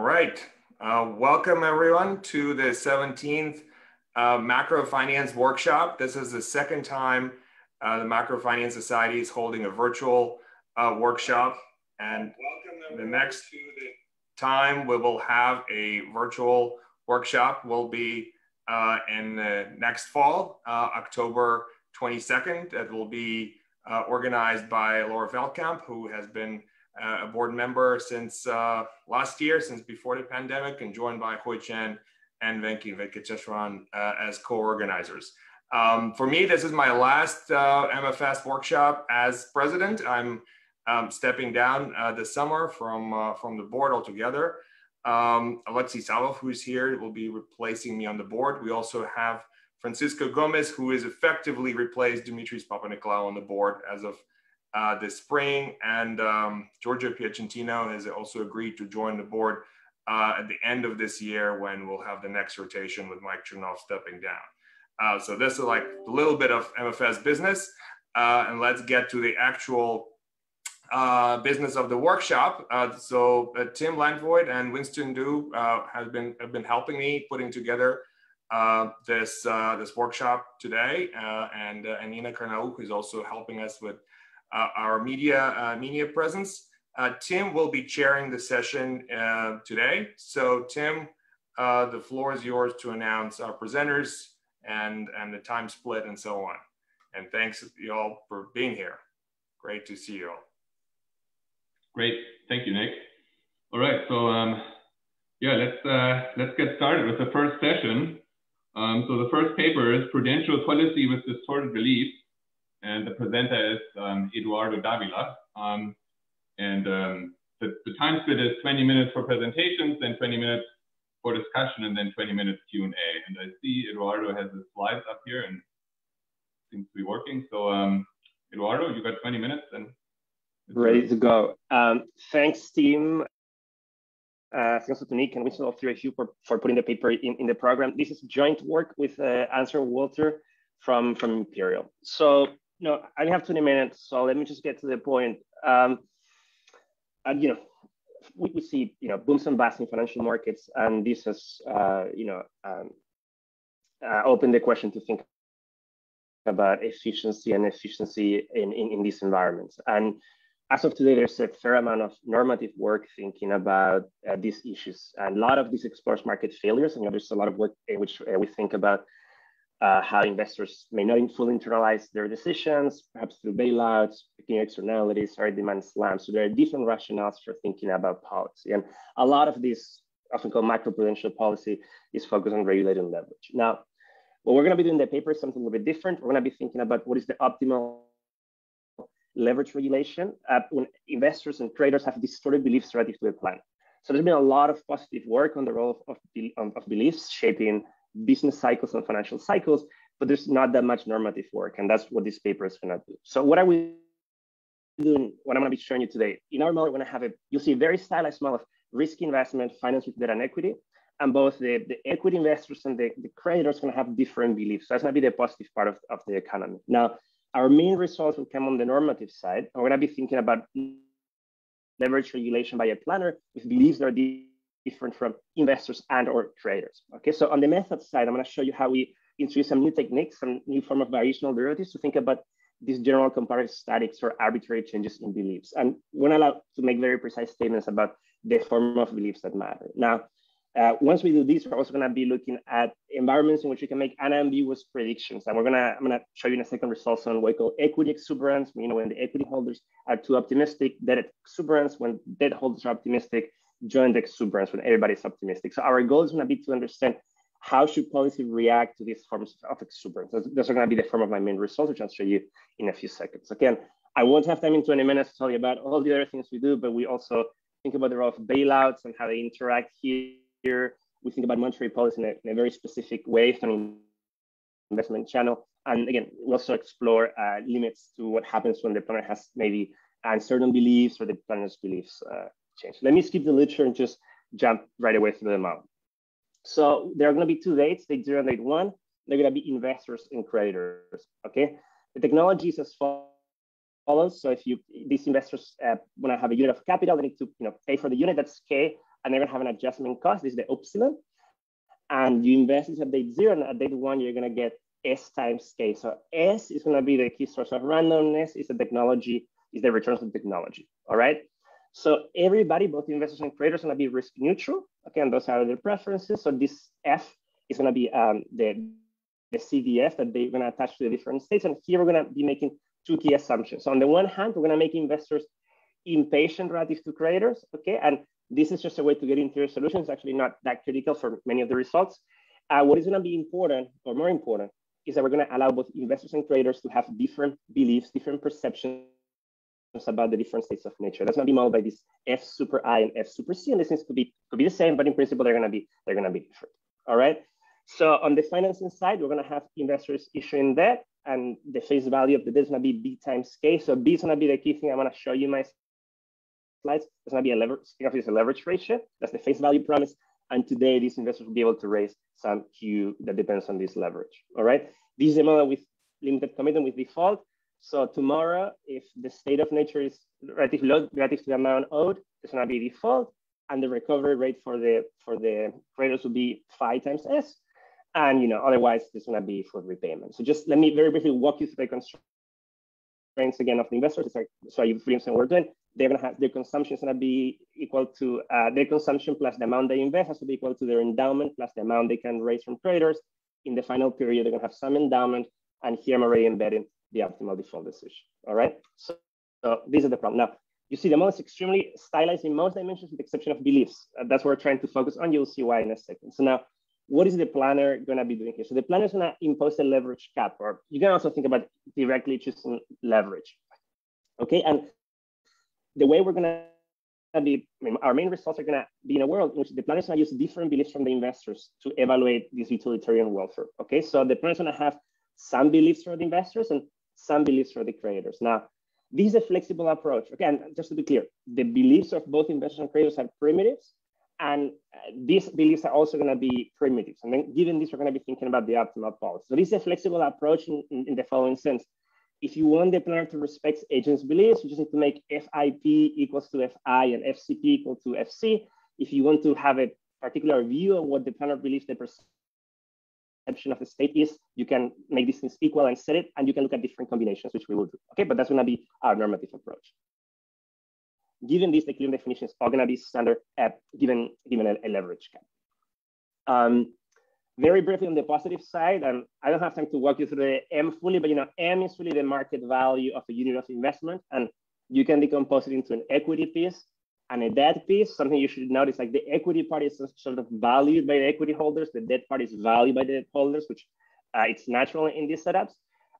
All right. Uh, welcome everyone to the 17th uh, Macro Finance Workshop. This is the second time uh, the Macro Finance Society is holding a virtual uh, workshop. And welcome, the next time we will have a virtual workshop will be uh, in the next fall, uh, October 22nd. That will be organized by Laura Veldkamp, who has been a board member since uh, last year, since before the pandemic, and joined by Hui Chen and Venki Venkateswaran uh, as co-organizers. Um, for me, this is my last uh, MFS workshop as president. I'm um, stepping down uh, this summer from, uh, from the board altogether. Um, Alexei Savov, who's here, will be replacing me on the board. We also have Francisco Gomes, who is effectively replaced Dimitris Papanikolaou on the board as of uh, this spring. And um, Giorgia Piacentino has also agreed to join the board uh, at the end of this year when we'll have the next rotation with Mike Chernov stepping down. Uh, so this is like a little bit of MFS business. Uh, and let's get to the actual uh, business of the workshop. Uh, so Tim Landvoigt and Wenxin Du have, been, have been helping me putting together this, this workshop today. and, and Nina Karnaukh is also helping us with uh, our media, uh, media presence. Uh, Tim will be chairing the session today. So Tim, the floor is yours to announce our presenters and, and the time split and so on. And thanks you all for being here. Great to see you all. Great, thank you, Nick. All right, so um, yeah, let's uh, let's get started with the first session. Um, so the first paper is Prudential Policy with Distorted Beliefs, and the presenter is um, Eduardo Davila. Um, and um, the, the, time split is 20 minutes for presentations, then 20 minutes for discussion, and then 20 minutes Q&A. And I see Eduardo has his slides up here and seems to be working. So um, Eduardo, you got 20 minutes and ready to go. Um, thanks, Tim. Uh, thanks to Nick and Wenxin of 3IQ for, for putting the paper in, in the program. This is joint work with uh, Ansgar Walther from, from Imperial. So no, I only have 20 minutes, so let me just get to the point. Um, and you know, we, we see you know booms and busts in financial markets, and this has uh, you know um, uh, opened the question to think about efficiency and efficiency in, in, in these environments. And as of today, there's a fair amount of normative work thinking about uh, these issues. And a lot of this explores market failures. And you know, there's a lot of work in which uh, we think about uh, how investors may not fully internalize their decisions, perhaps through bailouts, pecuniary externalities, or demand slams. So there are different rationales for thinking about policy. And a lot of this, often called macroprudential policy, is focused on regulating leverage. Now, what we're going to be doing in the paper is something a little bit different. We're going to be thinking about what is the optimal leverage regulation uh, when investors and traders have distorted beliefs relative to the plan. So there's been a lot of positive work on the role of, of, of beliefs shaping business cycles and financial cycles, but there's not that much normative work. And that's what this paper is gonna do. So what are we doing, what I'm gonna be showing you today? In our model, we're gonna have a, you'll see a very stylized model of risk investment, finance with debt and equity. And both the, the equity investors and the, the creditors are gonna have different beliefs. So that's gonna be the positive part of, of the economy. Now, our main results will come on the normative side. We're gonna be thinking about leverage regulation by a planner with beliefs that are different from investors and or traders. Okay, so on the method side, I'm going to show you how we introduce some new techniques, some new form of variational derivatives to think about these general comparative statics for arbitrary changes in beliefs. And we're not allowed to make very precise statements about the form of beliefs that matter. Now, uh, once we do this, we're also going to be looking at environments in which we can make unambiguous predictions. And we're going to, I'm going to show you in a second results on what we call equity exuberance, you know, when the equity holders are too optimistic, debt exuberance, when debt holders are optimistic, joint exuberance when everybody's optimistic. So our goal is going to be to understand how should policy react to these forms of exuberance. Those are going to be the form of my main results, which I'll show you in a few seconds. Again, I won't have time in 20 minutes to tell you about all the other things we do, but we also think about the role of bailouts and how they interact here. We think about monetary policy in a, in a very specific way from an investment channel. And again, we also explore uh, limits to what happens when the planner has maybe uncertain beliefs or the planner's beliefs uh, change. Let me skip the literature and just jump right away through the model. So there are going to be two dates, date zero and date one. They're going to be investors and creditors. Okay. The technology is as follows. So if you these investors uh, want to have a unit of capital, they need to you know pay for the unit. That's K. and they're gonna have an adjustment cost. This is the epsilon. And you invest this at date zero, and at date one, you're gonna get S times K. So S is gonna be the key source of randomness, is the technology, is the returns of technology, all right? So everybody, both investors and traders, gonna be risk neutral. Again, those are their preferences. So this F is gonna be um, the, the CDF that they're gonna attach to the different states. And here we're gonna be making two key assumptions. So on the one hand, we're gonna make investors impatient relative to creators, okay? And this is just a way to get into your solution. It's actually not that critical for many of the results. Uh, what is gonna be important or more important is that we're gonna allow both investors and creators to have different beliefs, different perceptions about the different states of nature. That's gonna be modeled by this F super I and F super C, and this needs to be could be the same, but in principle they're gonna be they're gonna be different. All right. So on the financing side, we're gonna have investors issuing debt, and the face value of the debt is gonna be B times K. So B is gonna be the key thing I'm gonna show you my slides. It's gonna be a leverage, is a leverage ratio. That's the face value promise. And today, these investors will be able to raise some Q that depends on this leverage. All right. This is a model with limited commitment with default. So tomorrow, if the state of nature is relatively low relative to the amount owed, it's gonna be default, and the recovery rate for the for the creditors will be five times S, and you know otherwise it's gonna be for repayment. So just let me very briefly walk you through the constraints again of the investors. Like, so you fully understand we're doing. They're gonna have their consumption is gonna be equal to uh, their consumption plus the amount they invest has to be equal to their endowment plus the amount they can raise from creditors. In the final period, they're gonna have some endowment, and here I'm already embedding the optimal default decision. All right. So, so this is the problem. Now, you see the model is extremely stylized in most dimensions with the exception of beliefs. Uh, that's what we're trying to focus on. You'll see why in a second. So now, what is the planner going to be doing here? So the planner is going to impose a leverage cap, or you can also think about directly choosing leverage. Okay, and the way we're going to be, I mean, our main results are going to be in a world in which the planner is going to use different beliefs from the investors to evaluate this utilitarian welfare. Okay, so the planner is going to have some beliefs for the investors and some beliefs for the creators. Now, this is a flexible approach. Again, just to be clear, the beliefs of both investors and creators are primitives, and uh, these beliefs are also going to be primitives. And then given this, we're going to be thinking about the optimal policy. So this is a flexible approach in, in, in the following sense. If you want the planner to respect agents' beliefs, you just need to make FIP equals to FI and FCP equal to FC. If you want to have a particular view on what the planner believes the perception of the state is, you can make these things equal and set it, and you can look at different combinations, which we will do. Okay, but that's gonna be our normative approach. Given this, the equilibrium definitions are gonna be standard app given, given a, a leverage cap. Um, very briefly on the positive side, and I don't have time to walk you through the M fully, but you know, M is really the market value of a unit of investment, and you can decompose it into an equity piece and a debt piece, something you should notice, like the equity part is sort of valued by the equity holders, the debt part is valued by the debt holders, which uh, it's natural in these setups.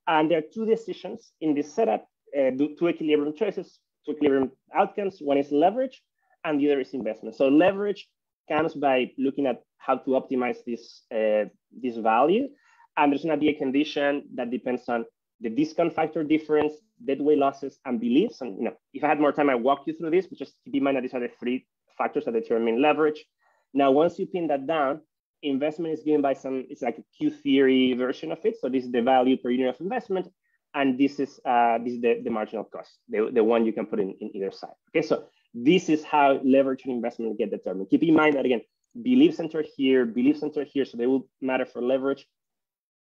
And there are two decisions in this setup, uh, two equilibrium choices, two equilibrium outcomes. One is leverage and the other is investment. So leverage comes by looking at how to optimize this, uh, this value. And there's gonna be a condition that depends on the discount factor difference, deadweight losses, and beliefs. And you know, if I had more time, I walk you through this, but just keep in mind that these are the three factors that determine leverage. Now, once you pin that down, investment is given by some, it's like a Q theory version of it. So this is the value per unit of investment. And this is uh, this is the, the marginal cost, the, the one you can put in, in either side. Okay, so this is how leverage and investment get determined. Keep in mind that again, beliefs enter here, beliefs enter here, so they will matter for leverage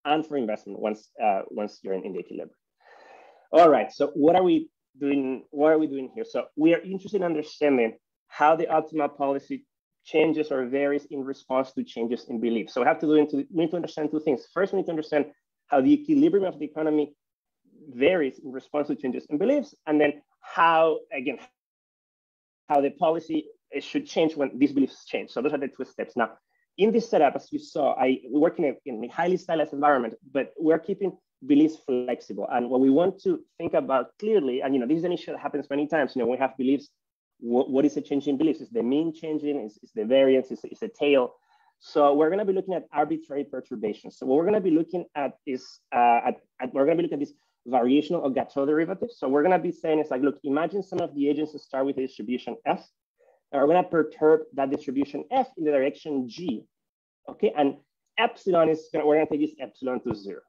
and for investment once uh, once you're in, in the equilibrium. All right, so what are we doing? What are we doing here? So we are interested in understanding how the optimal policy changes or varies in response to changes in belief. So we have to do into, we need to understand two things. First, we need to understand how the equilibrium of the economy varies in response to changes in beliefs, and then how, again, how the policy should change when these beliefs change. So those are the two steps. Now, in this setup, as you saw, I work in a, in a highly stylized environment, but we're keeping beliefs flexible. And what we want to think about clearly, and you know, this is an issue that happens many times. You know, we have beliefs. what, what is a change in beliefs? Is the mean changing? Is, is the variance? Is, is a tail? So we're going to be looking at arbitrary perturbations. So what we're going to be looking at is uh, at, at, we're going to be looking at this variational or Gateaux derivative. So we're going to be saying it's like, look, imagine some of the agents start with a distribution f going to perturb that distribution f in the direction g. Okay, and epsilon is gonna, we're going to take this epsilon to zero.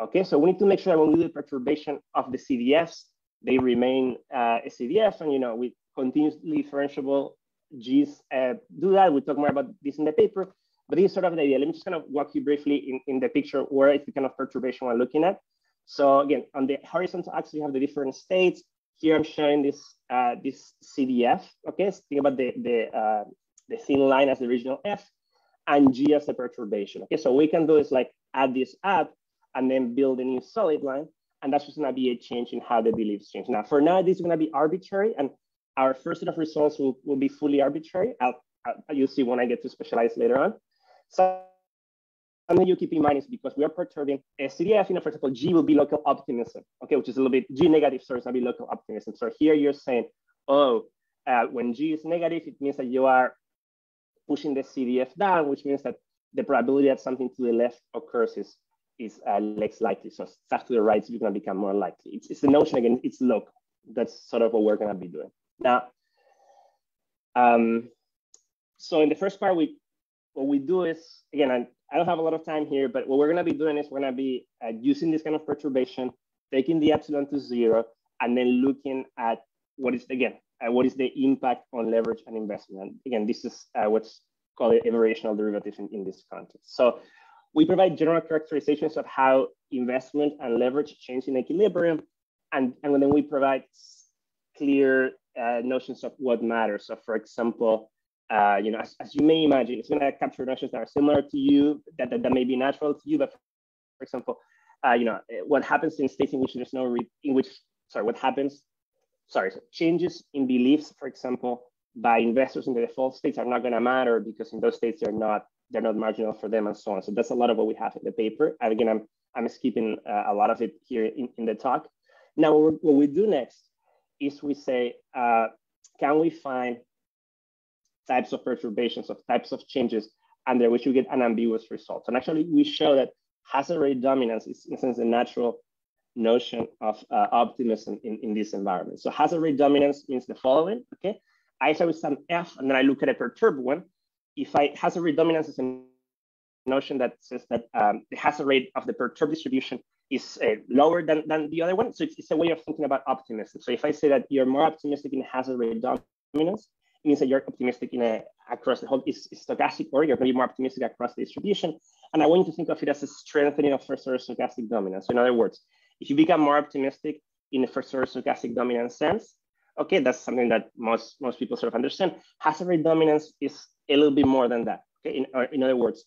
Okay, so we need to make sure that when we do the perturbation of the CDFs, they remain uh, a CDF, and you know with continuously differentiable G's uh, do that. We'll talk more about this in the paper, but this is sort of the idea. Let me just kind of walk you briefly in, in the picture where it's the kind of perturbation we're looking at. So again, on the horizontal axis, you have the different states. Here I'm showing this uh, this CDF. Okay, so think about the the uh, the thin line as the original F, and G as the perturbation. Okay, so we can do is like add this up and then build a new solid line, and that's just gonna be a change in how the beliefs change. Now, for now, this is gonna be arbitrary, and our first set of results will, will be fully arbitrary. I'll, I'll, you'll see when I get to specialize later on. So something you keep in mind is because we are perturbing a CDF, you know, for example, G will be local optimism, okay, which is a little bit G negative, so it's gonna be local optimism. So here you're saying, oh, uh, when G is negative, it means that you are pushing the CDF down, which means that the probability that something to the left occurs is, is uh, less likely. So stuff to the right is gonna become more likely. It's, it's the notion again, it's local. That's sort of what we're gonna be doing. Now, um, so in the first part, we what we do is, again, I, don't have a lot of time here, but what we're gonna be doing is we're gonna be uh, using this kind of perturbation, taking the epsilon to zero, and then looking at what is, again, uh, what is the impact on leverage and investment. And again, this is uh, what's called a variational derivative in, in this context. So we provide general characterizations of how investment and leverage change in equilibrium, and, and then we provide clear uh, notions of what matters. So for example, uh, you know, as, as, you may imagine, it's going to capture notions that are similar to you, that, that, that may be natural to you. But for example, uh, you know, what happens in states in which there's no, in which, sorry, what happens, sorry, so changes in beliefs, for example, by investors in the default states are not going to matter because in those states they're not, they're not marginal for them and so on. So that's a lot of what we have in the paper. And again, I'm, I'm skipping uh, a lot of it here in, in the talk. Now, what, what we do next is we say, uh, can we find types of perturbations, of types of changes under which you get unambiguous results. And actually, we show that hazard rate dominance is, in a sense, a natural notion of uh, optimism in, in this environment. So hazard rate dominance means the following, okay? I start with some F, and then I look at a perturbed one. If I hazard rate dominance is a notion that says that um, the hazard rate of the perturbed distribution is uh, lower than, than the other one. So it's, it's, a way of thinking about optimism. So if I say that you're more optimistic in hazard rate dominance, means that you're optimistic in a across the whole is, stochastic or you're going to be more optimistic across the distribution. And I want you to think of it as a strengthening of first order stochastic dominance. So in other words, if you become more optimistic in the first order stochastic dominance sense, okay, that's something that most most people sort of understand. Hazard rate dominance is a little bit more than that. Okay, in, in other words,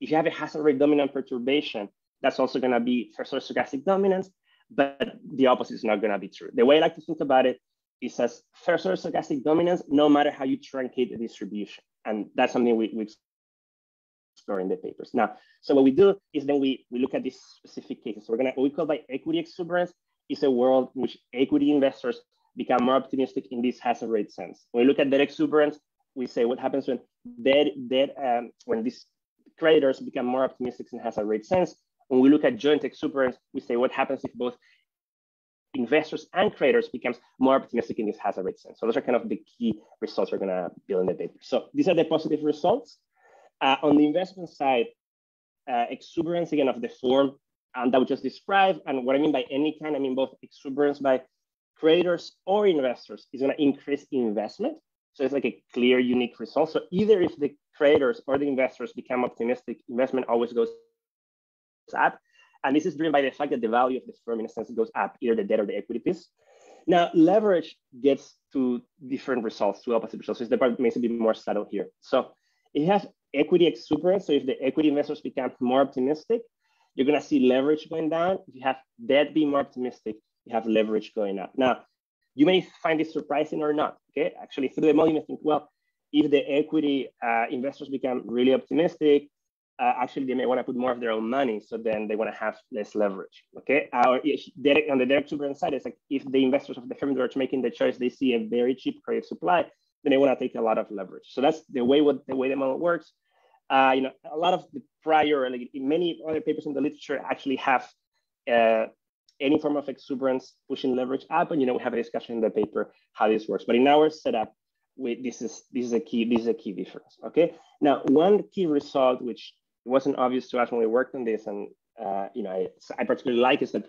if you have a hazard rate dominant perturbation, that's also going to be first order stochastic dominance, but the opposite is not going to be true. The way I like to think about it it says first order stochastic dominance, no matter how you truncate the distribution. And that's something we, we explore in the papers. Now, so what we do is then we, we look at these specific cases. So we're gonna, what we call by equity exuberance is a world in which equity investors become more optimistic in this hazard rate sense. When we look at debt exuberance, we say what happens when debt, debt um, when these creditors become more optimistic in hazard rate sense. When we look at joint exuberance, we say what happens if both investors and creators becomes more optimistic in this hazard rate sense. So those are kind of the key results we're gonna build in the paper. So these are the positive results. Uh, on the investment side, uh, exuberance again of the form um, that we just described. And what I mean by any kind, I mean both exuberance by creators or investors is gonna increase investment. So it's like a clear, unique result. So either if the creators or the investors become optimistic, investment always goes up. And this is driven by the fact that the value of the firm, in a sense, goes up, either the debt or the equity piece. Now, leverage gets to different results, to opposite results. So the part makes it a bit more subtle here. So it has equity exuberance. So if the equity investors become more optimistic, you're going to see leverage going down. If you have debt being more optimistic, you have leverage going up. Now, you may find this surprising or not. Okay, actually, through the model, you may think, well, if the equity uh, investors become really optimistic, uh, actually they may want to put more of their own money, so then they want to have less leverage. Okay, direct, on the direct exuberance side, it's like if the investors of the firm are making the choice, they see a very cheap credit supply, then they want to take a lot of leverage. So that's the way what the way the model works. Uh, you know, a lot of the prior, like many other papers in the literature actually have uh, any form of exuberance pushing leverage up, and you know we have a discussion in the paper how this works. But in our setup, we, this is this is a key this is a key difference. Okay, now one key result which it wasn't obvious to us when we worked on this, and uh, you know, I, I particularly like is that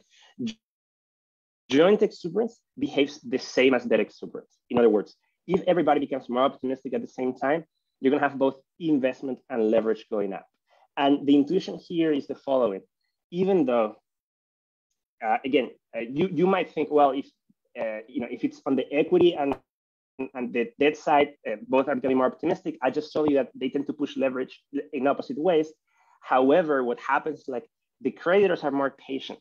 joint exuberance behaves the same as debt exuberance. In other words, if everybody becomes more optimistic at the same time, you're going to have both investment and leverage going up. And the intuition here is the following: even though, uh, again, uh, you you might think, well, if uh, you know if it's on the equity and and the debt side, uh, both are becoming more optimistic. I just told you that they tend to push leverage in opposite ways. However, what happens like the creditors are more patient.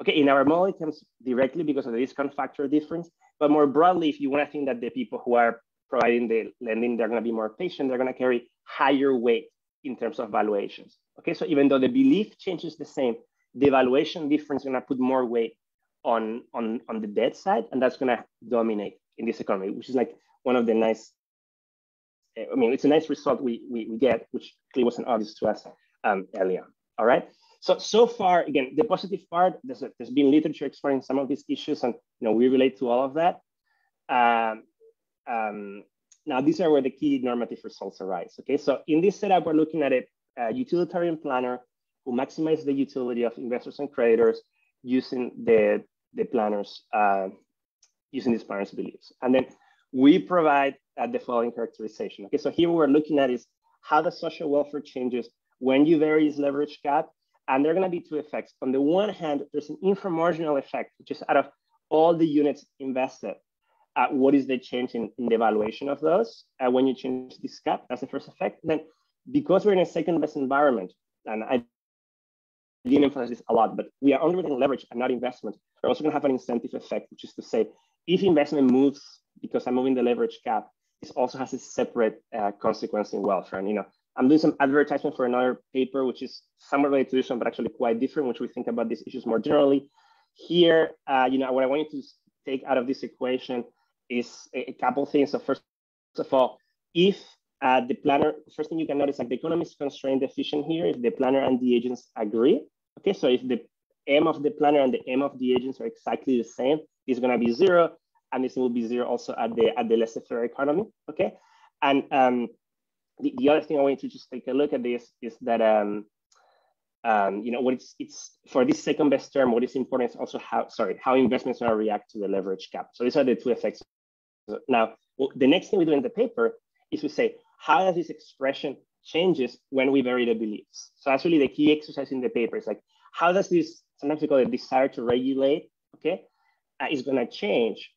Okay, in our model, it comes directly because of the discount factor difference. But more broadly, if you want to think that the people who are providing the lending, they're going to be more patient, they're going to carry higher weight in terms of valuations. Okay, so even though the belief changes the same, the valuation difference is going to put more weight on, on, on the debt side, and that's going to dominate in this economy, which is like one of the nice, I mean, it's a nice result we, we, we get, which clearly wasn't obvious to us um, earlier. All right. So, so far, again, the positive part, there's, a, there's been literature exploring some of these issues and, you know, we relate to all of that. Um, um, now, these are where the key normative results arise. Okay, so in this setup, we're looking at a, a utilitarian planner who maximizes the utility of investors and creditors using the, the planners, uh, using these planners' beliefs. And then we provide uh, the following characterization. Okay, so here we're looking at is how the social welfare changes when you vary this leverage cap. And there are going to be two effects. On the one hand, there's an inframarginal effect, which is out of all the units invested, uh, what is the change in, in the valuation of those uh, when you change this cap? That's the first effect. Then, because we're in a second best environment, and I didn't emphasize this a lot, but we are underwriting leverage and not investment. We're also going to have an incentive effect, which is to say, if investment moves because I'm moving the leverage cap, this also has a separate uh, consequence in welfare. And you know, I'm doing some advertisement for another paper, which is somewhat related to this one, but actually quite different, which we think about these issues more generally. Here, uh, you know, what I want you to take out of this equation is a, a couple things. So first of all, if uh, the planner, first thing you can notice, like the economy is constrained efficient here, if the planner and the agents agree. Okay, so if the M of the planner and the M of the agents are exactly the same, it's gonna be zero, and this will be zero also at the at the laissez-faire economy. Okay, and um, the, the other thing I want to just take a look at this is that um, um, you know, what it's, it's for this second best term, what is important is also how, sorry, how investments are react to the leverage cap. So these are the two effects. Now, well, the next thing we do in the paper is we say, how does this expression changes when we vary the beliefs? So that's really the key exercise in the paper. It's like, how does this, sometimes we call it desire to regulate, okay, uh, is gonna change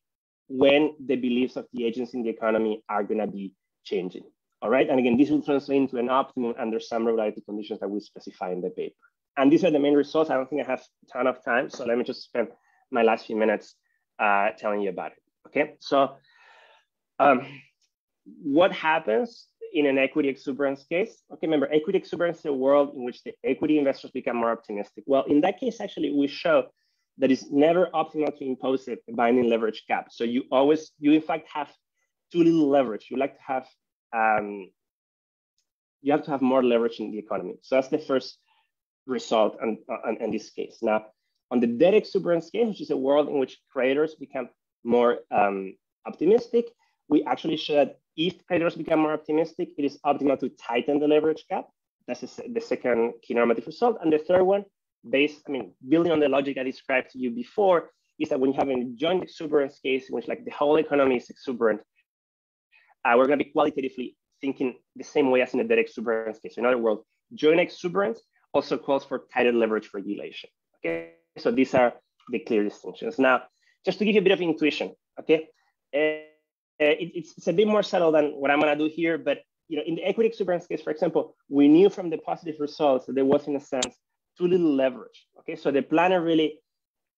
when the beliefs of the agents in the economy are gonna be changing. All right, and again, this will translate into an optimum under some regulatory conditions that we specify in the paper. And these are the main results. I don't think I have a ton of time, so let me just spend my last few minutes uh, telling you about it. Okay, so um, what happens in an equity exuberance case? Okay, remember, equity exuberance is a world in which the equity investors become more optimistic. Well, in that case, actually, we show that it's never optimal to impose a binding leverage cap. So you always, you in fact have too little leverage. You like to have um, you have to have more leverage in the economy. So that's the first result in, in, this case. Now, on the debt exuberance case, which is a world in which creators become more um, optimistic, we actually show that if creators become more optimistic, it is optimal to tighten the leverage cap. That's the second key normative result. And the third one, based, I mean, building on the logic I described to you before, is that when you have a joint exuberance case in which like the whole economy is exuberant, uh, we're going to be qualitatively thinking the same way as in the debt exuberance case. So In other words, joint exuberance also calls for tighter leverage regulation. Okay, so these are the clear distinctions. Now, just to give you a bit of intuition, okay, uh, it, it's, it's a bit more subtle than what I'm going to do here, but you know, in the equity exuberance case, for example, we knew from the positive results that there was, in a sense, too little leverage. Okay, so the planner really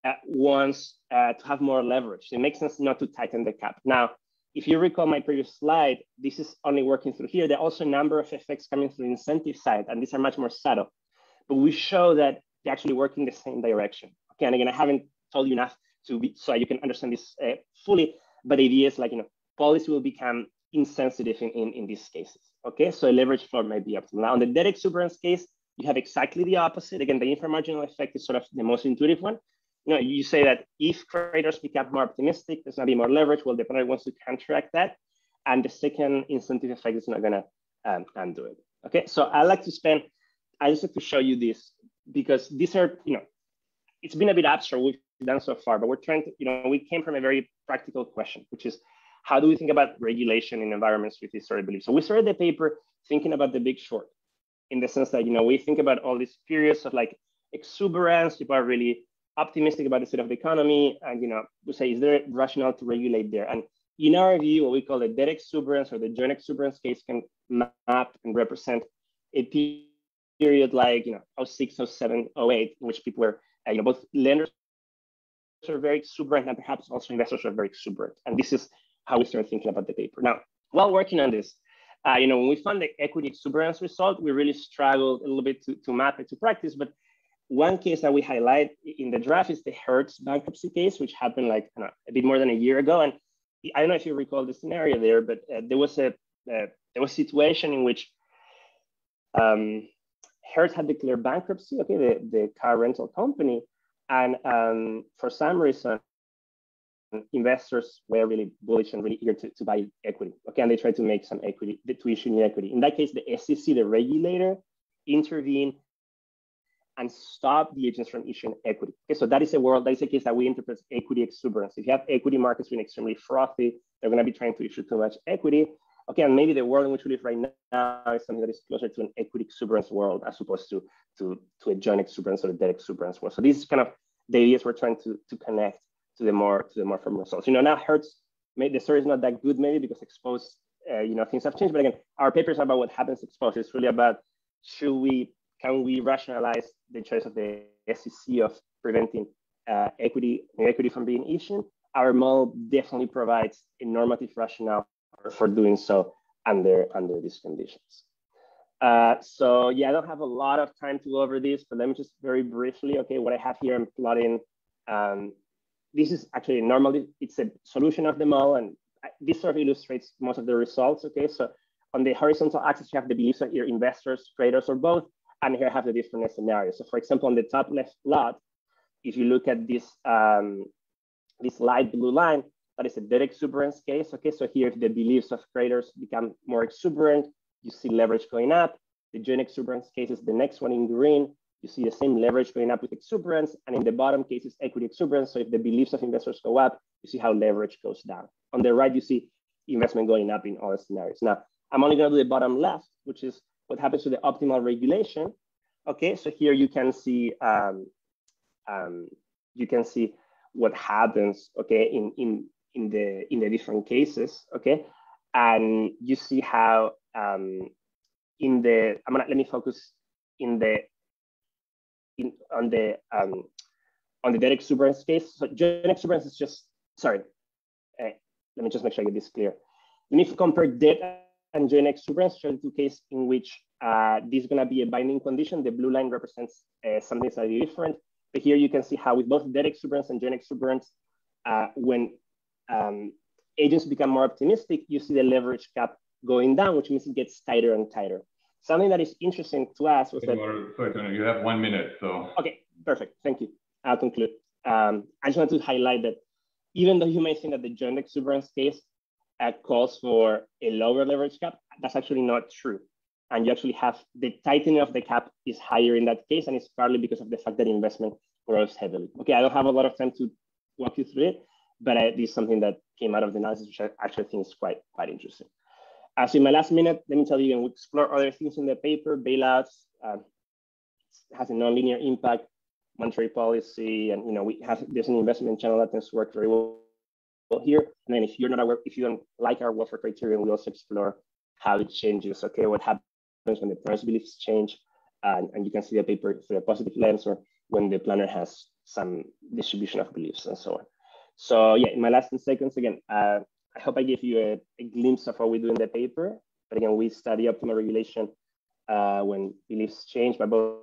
uh, wants uh, to have more leverage. It makes sense not to tighten the cap. Now, if you recall my previous slide, this is only working through here. There are also a number of effects coming through the incentive side, and these are much more subtle. But we show that they actually work in the same direction. Okay, and again, I haven't told you enough to be so you can understand this uh, fully. But the idea is like you know, policy will become insensitive in, in, in these cases. Okay, so a leverage floor may be optimal. Now, on the debt exuberance case, you have exactly the opposite. Again, the inframarginal effect is sort of the most intuitive one you know, you say that if creators become more optimistic, there's gonna be more leverage. Well, the planner wants to counteract that. And the second incentive effect is not gonna um, undo it. Okay, so I like to spend, I just like to show you this because these are, you know, it's been a bit abstract we've done so far, but we're trying to, you know, we came from a very practical question, which is how do we think about regulation in environments with this sort of belief? So we started the paper thinking about the big short in the sense that, you know, we think about all these periods of like exuberance, people are really optimistic about the state of the economy. And, you know, we say, is there rationale to regulate there? And in our view, what we call the debt exuberance or the joint exuberance case can map and represent a period like, you know, 06, 07, 08, in which people were, uh, you know, both lenders are very exuberant and perhaps also investors are very exuberant. And this is how we started thinking about the paper. Now, while working on this, uh, you know, when we found the equity exuberance result, we really struggled a little bit to, to map it to practice. But one case that we highlight in the draft is the Hertz bankruptcy case, which happened like know, a bit more than a year ago. And I don't know if you recall the scenario there, but uh, there was a uh, there was a situation in which um, Hertz had declared bankruptcy, okay, the, the car rental company, and um, for some reason, investors were really bullish and really eager to, to buy equity. Okay, and they tried to make some equity, to issue new equity. In that case, the SEC, the regulator, intervened and stop the agents from issuing equity. Okay, so that is a world, that is a case that we interpret as equity exuberance. If you have equity markets being extremely frothy, they're gonna be trying to issue too much equity. Okay, and maybe the world in which we live right now is something that is closer to an equity exuberance world as opposed to, to, to a joint exuberance or a debt exuberance world. So these kind of the ideas we're trying to, to connect to the more to the more firm results. You know, now Hertz, maybe the story is not that good maybe because ex post, uh, you know, things have changed. But again, our paper is about what happens ex post. It's really about should we can we rationalize the choice of the SEC of preventing uh, equity equity from being issued? Our model definitely provides a normative rationale for, for doing so under under these conditions. Uh, so yeah, I don't have a lot of time to go over this, but let me just very briefly, okay, what I have here, I'm plotting um, this is actually normally it's a solution of the model, and this sort of illustrates most of the results. Okay, so on the horizontal axis, you have the beliefs of your investors, traders, or both, and here I have the different scenarios. So for example, on the top left plot, if you look at this, um, this light blue line, that is a debt exuberance case. Okay, so here if the beliefs of traders become more exuberant, you see leverage going up. The joint exuberance case is the next one in green you see the same leverage going up with exuberance. And in the bottom case is equity exuberance. So if the beliefs of investors go up, you see how leverage goes down. On the right, you see investment going up in all scenarios. Now, I'm only gonna do the bottom left, which is what happens to the optimal regulation. Okay, so here you can see, um, um, you can see what happens, okay, in, in, in, the, in the different cases, okay? And you see how um, in the, I'm gonna, let me focus in the in, on the um, on the debt exuberance case. So joint exuberance is just sorry. Uh, let me just make sure I get this clear. If you compare debt and joint exuberance, show the two cases in which uh, this is going to be a binding condition. The blue line represents uh, something slightly different. But here you can see how with both debt exuberance and joint exuberance, uh, when um, agents become more optimistic, you see the leverage cap going down, which means it gets tighter and tighter. Something that is interesting to us was that. Sorry, Tony, you have one minute, so. Okay, perfect. Thank you. I'll conclude. Um, I just want to highlight that even though you may think that the joint exuberance case uh, calls for a lower leverage cap, that's actually not true. And you actually have the tightening of the cap is higher in that case, and it's partly because of the fact that investment grows heavily. Okay, I don't have a lot of time to walk you through it, but uh, this something that came out of the analysis, which I actually think is quite, quite interesting. Uh, so in my last minute, let me tell you, and we explore other things in the paper, bailouts, uh, has a nonlinear impact, monetary policy, and you know, we have there's an investment channel that tends to work very well here. And then if you're not aware, if you don't like our welfare criterion, we also explore how it changes, okay, what happens when the planner's beliefs change, and, and you can see the paper through a positive lens or when the planner has some distribution of beliefs and so on. So yeah, in my last 10 seconds, again, uh, I hope I gave you a, a, glimpse of what we do in the paper. But again, we study optimal regulation uh, when beliefs change by both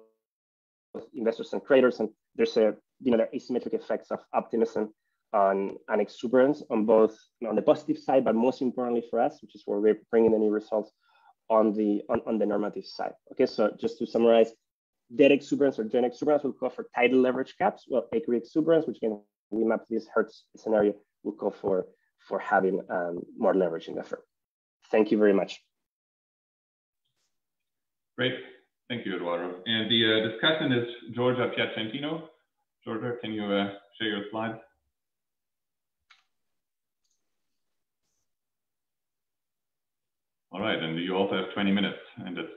investors and traders. And there's a, you know, there are asymmetric effects of optimism on and exuberance on both on the positive side, but most importantly for us, which is where we're bringing any results on the on, on the normative side. Okay, so just to summarize, debt exuberance or joint exuberance will call for tidal leverage caps. Well, equity exuberance, which again we map this Hertz scenario, will call for for having um, more leverage in the firm. Thank you very much. Great. Thank you, Eduardo. And the uh, discussant is Giorgia Piacentino. Georgia, can you uh, share your slide? All right, and you also have 20 minutes, and it's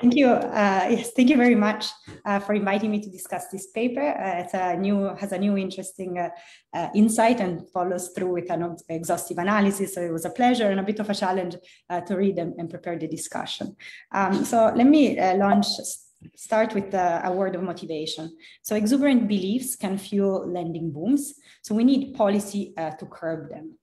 Thank you. Uh, yes, thank you very much uh, for inviting me to discuss this paper. Uh, it's a new has a new interesting uh, uh, insight and follows through with an exhaustive analysis. So it was a pleasure and a bit of a challenge uh, to read and, and, prepare the discussion. Um, so let me launch. Start with a word of motivation. So exuberant beliefs can fuel lending booms. So we need policy to curb them.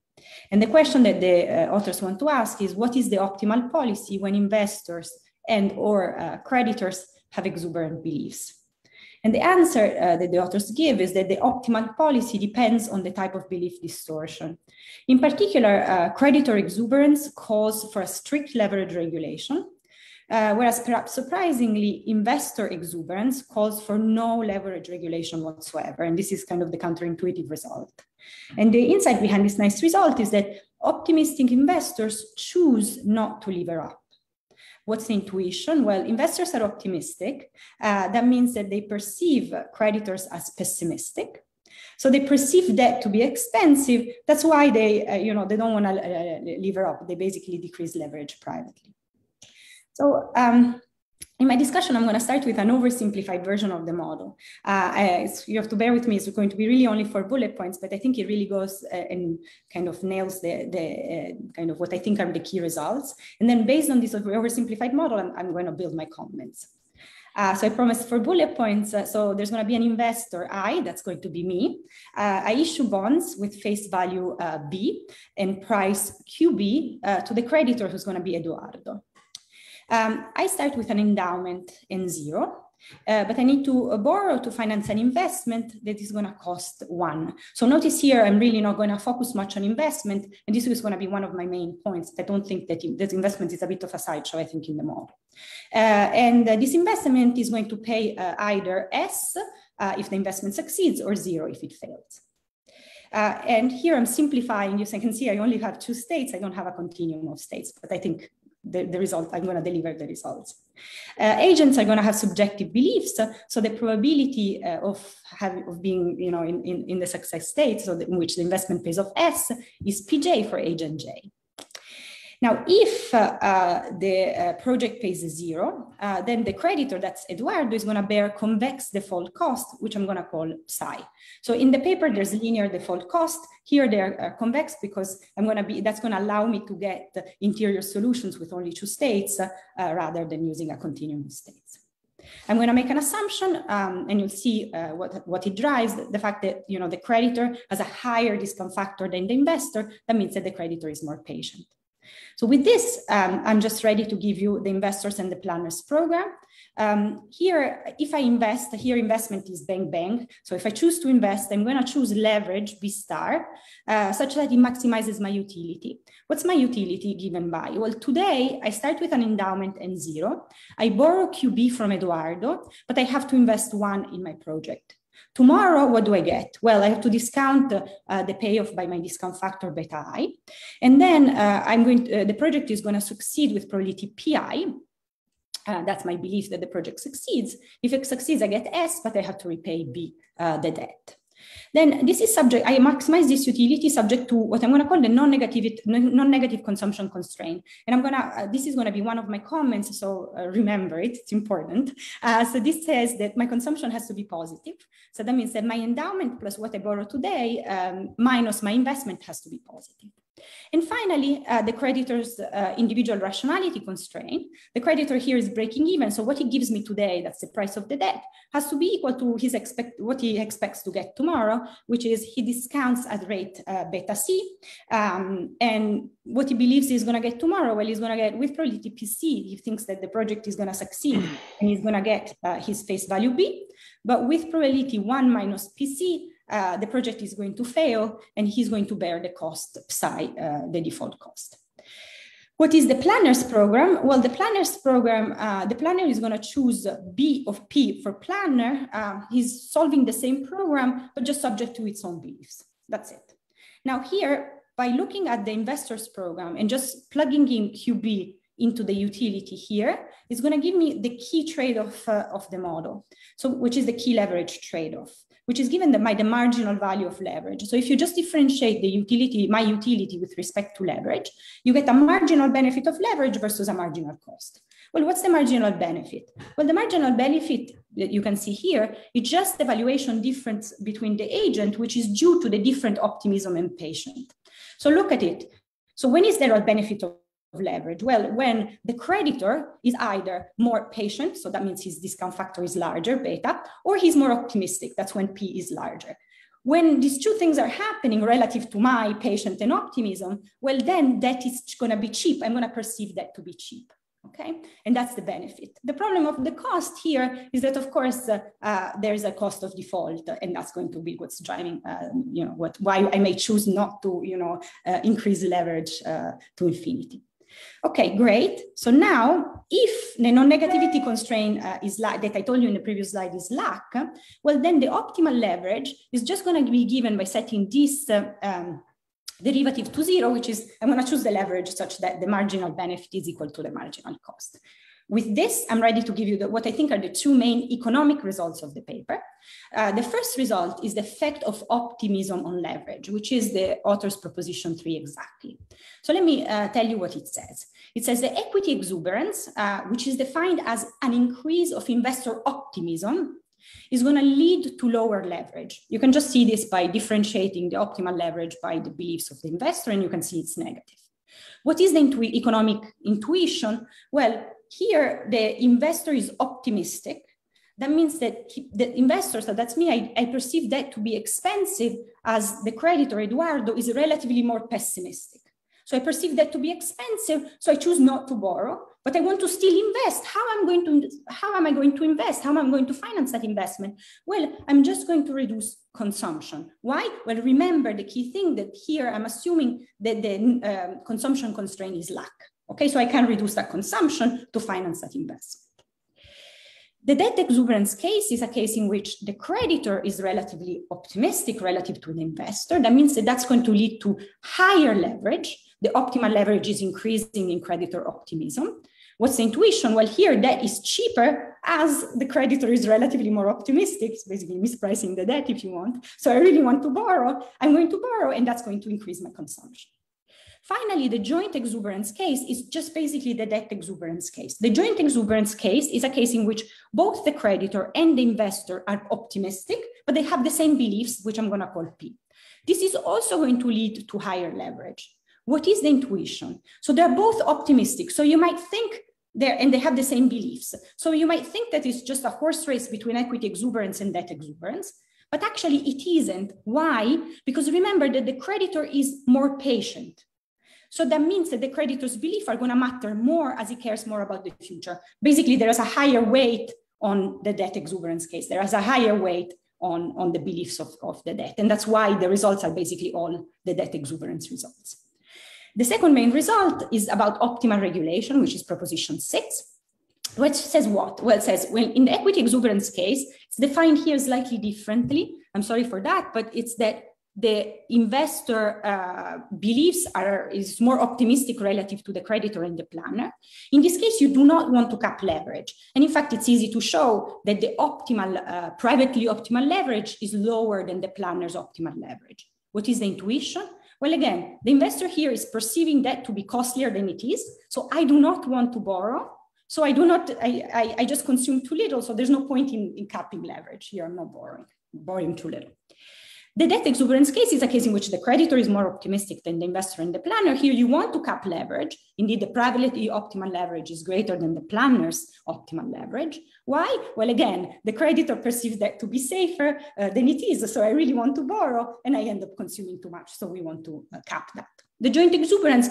And the question that the authors want to ask is, what is the optimal policy when investors and or uh, creditors have exuberant beliefs. And the answer uh, that the authors give is that the optimal policy depends on the type of belief distortion. In particular, uh, creditor exuberance calls for a strict leverage regulation, uh, whereas perhaps surprisingly, investor exuberance calls for no leverage regulation whatsoever. And this is kind of the counterintuitive result. And the insight behind this nice result is that optimistic investors choose not to lever up. What's the intuition? Well, investors are optimistic. Uh, that means that they perceive creditors as pessimistic. So they perceive debt to be expensive. That's why they, uh, you know, they don't want to uh, lever up. They basically decrease leverage privately. So um, in my discussion, I'm going to start with an oversimplified version of the model. Uh, you have to bear with me, it's going to be really only four bullet points, but I think it really goes uh, and kind of nails the, the uh, kind of what I think are the key results. And then based on this oversimplified model, I'm, I'm going to build my comments. Uh, so I promised for bullet points. Uh, so there's going to be an investor, I, that's going to be me. Uh, I issue bonds with face value uh, B and price QB uh, to the creditor who's going to be Eduardo. Um, I start with an endowment in zero, uh, but I need to uh, borrow to finance an investment that is going to cost one. So notice here, I'm really not going to focus much on investment, and this is going to be one of my main points. I don't think that this investment is a bit of a sideshow, I think, in the model. Uh, and uh, this investment is going to pay uh, either S uh, if the investment succeeds or zero if it fails. Uh, and here I'm simplifying, you can see I only have two states. I don't have a continuum of states, but I think the, the result, I'm going to deliver the results. Uh, agents are going to have subjective beliefs, so the probability uh, of having of being, you know, in, in, in the success state, so in which the investment pays off S, is PJ for agent J. Now, if uh, the uh, project pays zero, uh, then the creditor, that's Eduardo, is going to bear convex default cost, which I'm going to call psi. So in the paper, there's linear default cost. Here they're uh, convex because I'm going to be, that's going to allow me to get interior solutions with only two states rather than using a continuum of states. I'm going to make an assumption, um, and you'll see uh, what, what it drives, the fact that you know, the creditor has a higher discount factor than the investor. That means that the creditor is more patient. So with this, um, I'm just ready to give you the investors and the planners program. Um, here, if I invest, here investment is bang bang. So if I choose to invest, I'm going to choose leverage B star, uh, such that it maximizes my utility. What's my utility given by? Well, today I start with an endowment and zero. I borrow QB from Eduardo, but I have to invest one in my project. Tomorrow, what do I get? Well, I have to discount uh, the payoff by my discount factor beta i. And then uh, I'm going to, uh, the project is going to succeed with probability pi. Uh, that's my belief that the project succeeds. If it succeeds, I get S, but I have to repay B, uh, the debt. Then this is subject, I maximize this utility subject to what I'm going to call the non-negative non-negative consumption constraint. And I'm to, uh, this is going to be one of my comments, so uh, remember it, it's important. Uh, so this says that my consumption has to be positive. So that means that my endowment plus what I borrow today um, minus my investment has to be positive. And finally, uh, the creditor's uh, individual rationality constraint. The creditor here is breaking even. So what he gives me today, that's the price of the debt, has to be equal to his expect what he expects to get tomorrow, which is he discounts at rate uh, beta C. Um, and what he believes he's going to get tomorrow, well, he's going to get with probability PC. He thinks that the project is going to succeed and he's going to get uh, his face value B. But with probability 1 minus PC, uh, the project is going to fail and he's going to bear the cost psi, uh, the default cost. What is the planners program? Well, the planners program, uh, the planner is going to choose B of P for planner. Uh, he's solving the same program, but just subject to its own beliefs. That's it. Now here, by looking at the investors program and just plugging in QB into the utility here is going to give me the key trade-off uh, of the model. So which is the key leverage trade-off, which is given the, by the marginal value of leverage. So if you just differentiate the utility, my utility with respect to leverage, you get a marginal benefit of leverage versus a marginal cost. Well, what's the marginal benefit? Well, the marginal benefit that you can see here is just the valuation difference between the agent, which is due to the different optimism and patient. So look at it. So when is there a benefit of leverage? Well, when the creditor is either more patient, so that means his discount factor is larger, beta, or he's more optimistic, that's when P is larger. When these two things are happening relative to my patient and optimism, well, then that is going to be cheap. I'm going to perceive that to be cheap okay? And that's the benefit. The problem of the cost here is that, of course, uh, uh, there's a cost of default, and that's going to be what's driving, uh, you know, what why I may choose not to, you know, uh, increase leverage uh, to infinity. Okay, great. So now, if the non-negativity constraint uh, is like that I told you in the previous slide is lack, well, then the optimal leverage is just going to be given by setting this um, derivative to zero, which is I'm going to choose the leverage such that the marginal benefit is equal to the marginal cost. With this, I'm ready to give you the, what I think are the two main economic results of the paper. Uh, the first result is the effect of optimism on leverage, which is the author's proposition three exactly. So let me uh, tell you what it says. It says the equity exuberance, uh, which is defined as an increase of investor optimism is going to lead to lower leverage. You can just see this by differentiating the optimal leverage by the beliefs of the investor, and you can see it's negative. What is the intu economic intuition? Well, here the investor is optimistic. That means that he, the investor, so that's me, I, I perceive that to be expensive as the creditor, Eduardo, is relatively more pessimistic. So I perceive that to be expensive, so I choose not to borrow but I want to still invest. How am I going to how am I going to invest? How am I going to finance that investment? Well, I'm just going to reduce consumption. Why? Well, remember the key thing that here I'm assuming that the um, consumption constraint is lack. Okay, so I can reduce that consumption to finance that investment. The debt exuberance case is a case in which the creditor is relatively optimistic relative to the investor. That means that that's going to lead to higher leverage. The optimal leverage is increasing in creditor optimism. What's the intuition? Well, here debt is cheaper as the creditor is relatively more optimistic. It's basically mispricing the debt if you want. So I really want to borrow. I'm going to borrow, and that's going to increase my consumption. Finally, the joint exuberance case is just basically the debt exuberance case. The joint exuberance case is a case in which both the creditor and the investor are optimistic, but they have the same beliefs, which I'm going to call P. This is also going to lead to higher leverage. What is the intuition? So they're both optimistic. So you might think there and they have the same beliefs. So you might think that it's just a horse race between equity exuberance and debt exuberance, but actually it isn't. Why? Because remember that the creditor is more patient. So that means that the creditor's beliefs are going to matter more as he cares more about the future. Basically, there is a higher weight on the debt exuberance case. There is a higher weight on, on the beliefs of, of the debt. And that's why the results are basically all the debt exuberance results. The second main result is about optimal regulation, which is proposition six, which says what? Well, it says, well, in the equity exuberance case, it's defined here slightly differently. I'm sorry for that, but it's that the investor uh, beliefs are is more optimistic relative to the creditor and the planner. In this case, you do not want to cap leverage. And in fact, it's easy to show that the optimal, uh, privately optimal leverage is lower than the planner's optimal leverage. What is the intuition? Well, again, the investor here is perceiving that to be costlier than it is. So I do not want to borrow. So I do not, I, I, I just consume too little. So there's no point in, in capping leverage here. I'm not borrowing, borrowing too little. The debt exuberance case is a case in which the creditor is more optimistic than the investor and the planner. Here, you want to cap leverage. Indeed, the privately optimal leverage is greater than the planner's optimal leverage. Why? Well, again, the creditor perceives that to be safer uh, than it is. So I really want to borrow and I end up consuming too much. So we want to uh, cap that. The joint exuberance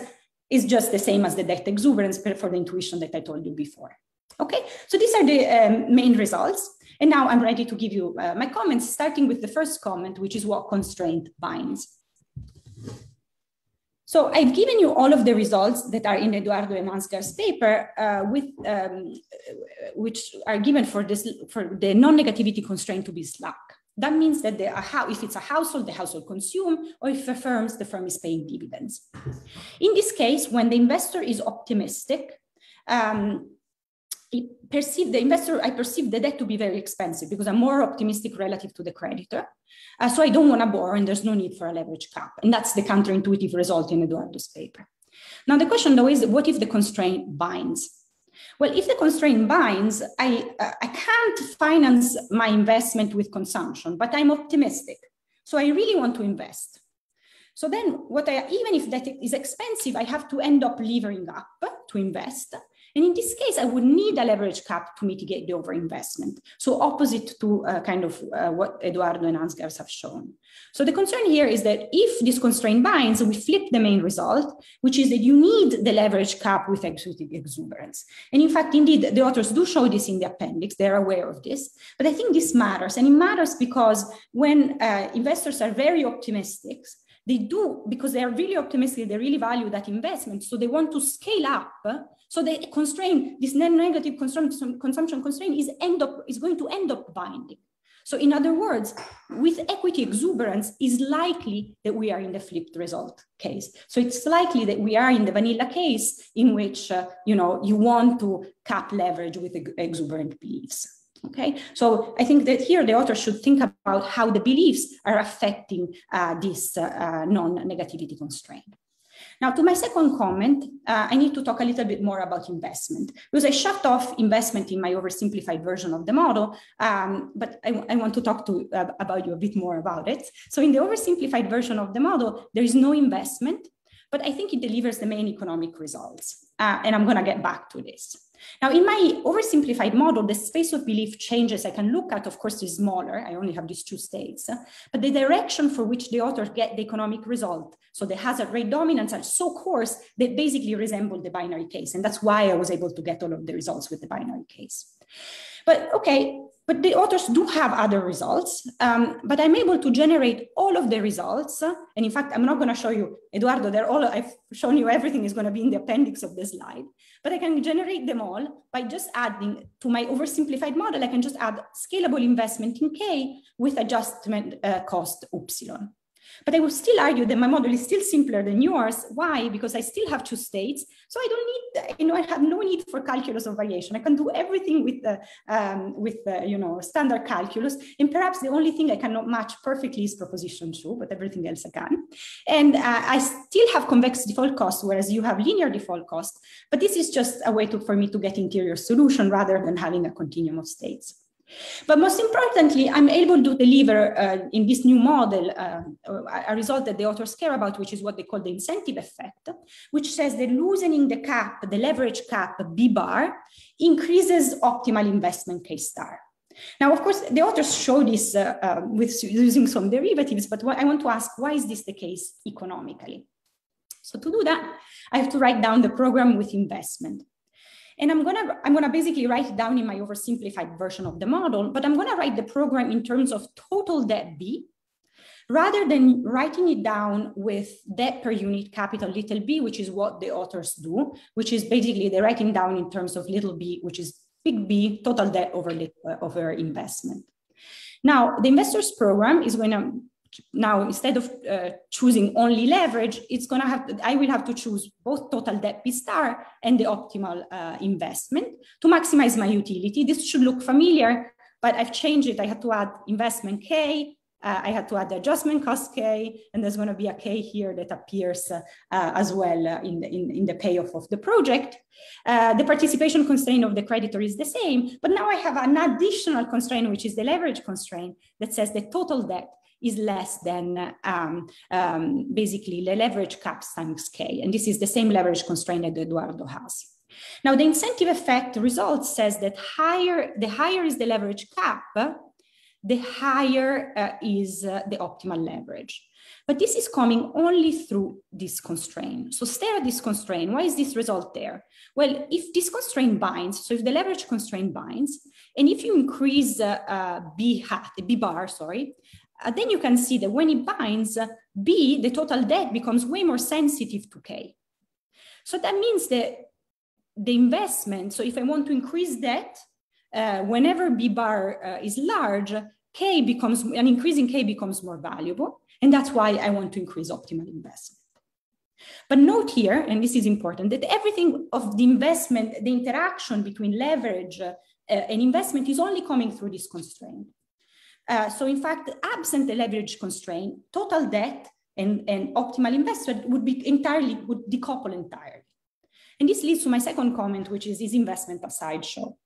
is just the same as the debt exuberance for the intuition that I told you before. Okay, so these are the um, main results. And now I'm ready to give you uh, my comments, starting with the first comment, which is what constraint binds. So I've given you all of the results that are in Eduardo and Ansgar's paper, uh, with, um, which are given for, this, for the non-negativity constraint to be slack. That means that if it's a household, the household consume, or if a firm, the firm is paying dividends. In this case, when the investor is optimistic, um, perceive the investor, I perceive the debt to be very expensive because I'm more optimistic relative to the creditor. Uh, so I don't want to borrow and there's no need for a leverage cap. And that's the counterintuitive result in Eduardo's paper. Now the question though is, what if the constraint binds? Well, if the constraint binds, I, uh, I can't finance my investment with consumption, but I'm optimistic. So I really want to invest. So then what I, even if that is expensive, I have to end up levering up to invest. And in this case, I would need a leverage cap to mitigate the overinvestment. So opposite to uh, kind of uh, what Eduardo and Ansgars have shown. So the concern here is that if this constraint binds, we flip the main result, which is that you need the leverage cap with exuberance. And in fact, indeed, the authors do show this in the appendix. They're aware of this. But I think this matters. And it matters because when uh, investors are very optimistic, they do because they are really optimistic they really value that investment. So they want to scale up. So the constraint this negative consumption, consumption constraint is end up is going to end up binding. So in other words with equity exuberance is likely that we are in the flipped result case. So it's likely that we are in the vanilla case in which uh, you know you want to cap leverage with exuberant beliefs Okay, so I think that here the author should think about how the beliefs are affecting uh, this uh, uh, non-negativity constraint. Now, to my second comment, uh, I need to talk a little bit more about investment because I shut off investment in my oversimplified version of the model, um, but I, I, want to talk to uh, about you a bit more about it. So, in the oversimplified version of the model, there is no investment, but I think it delivers the main economic results, uh, and I'm going to get back to this. Now, in my oversimplified model, the space of belief changes I can look at, of course, is smaller. I only have these two states, but the direction for which the authors get the economic result, so the hazard rate dominance are so coarse that basically resemble the binary case. And that's why I was able to get all of the results with the binary case. But okay, but the authors do have other results, um, but I'm able to generate all of the results. And in fact, I'm not going to show you, Eduardo, they're all, I've shown you everything is going to be in the appendix of the slide, but I can generate them all by just adding to my oversimplified model, I can just add scalable investment in K with adjustment uh, cost upsilon. But I would still argue that my model is still simpler than yours. Why? Because I still have two states. So I don't need, you know, I have no need for calculus of variation. I can do everything with the, um, with the, you know, standard calculus. And perhaps the only thing I cannot match perfectly is proposition two, but everything else I can. And uh, I still have convex default cost, whereas you have linear default cost. But this is just a way to, for me to get interior solution rather than having a continuum of states. But most importantly, I'm able to deliver uh, in this new model uh, a result that the authors care about, which is what they call the incentive effect, which says that loosening the cap, the leverage cap B bar, increases optimal investment K star. Now, of course, the authors show this uh, uh with using some derivatives, but I want to ask, why is this the case economically? So to do that, I have to write down the program with investment. And I'm gonna, I'm gonna basically write it down in my oversimplified version of the model, but I'm gonna write the program in terms of total debt B, rather than writing it down with debt per unit capital little b, which is what the authors do, which is basically they're writing down in terms of little b, which is big B, total debt over, uh, over investment. Now, the investors program is going to now instead of uh, choosing only leverage, it's going to have, to, I will have to choose both total debt P star and the optimal uh, investment to maximize my utility. This should look familiar, but I've changed it. I had to add investment K. Uh, I had to add the adjustment cost K, and there's going to be a K here that appears uh, uh, as well uh, in, the, in, in, the payoff of the project. the participation constraint of the creditor is the same, but now I have an additional constraint, which is the leverage constraint that says the total debt is less than um, um, basically the leverage caps times K. And this is the same leverage constraint that Eduardo has. Now the incentive effect result says that higher, the higher is the leverage cap, the higher uh, is uh, the optimal leverage. But this is coming only through this constraint. So stare at this constraint. Why is this result there? Well, if this constraint binds, so if the leverage constraint binds, and if you increase uh, uh, B hat, B bar, sorry, uh, then you can see that when it binds, uh, B, the total debt becomes way more sensitive to K. So that means that the investment, so if I want to increase debt, uh, whenever B bar uh, is large, K becomes, an increase in K becomes more valuable. And that's why I want to increase optimal investment. But note here, and this is important, that everything of the investment, the interaction between leverage uh, and investment is only coming through this constraint. Uh, so in fact, absent the leverage constraint, total debt and, and optimal investment would be entirely, would decouple entirely. And this leads to my second comment, which is, is investment a sideshow?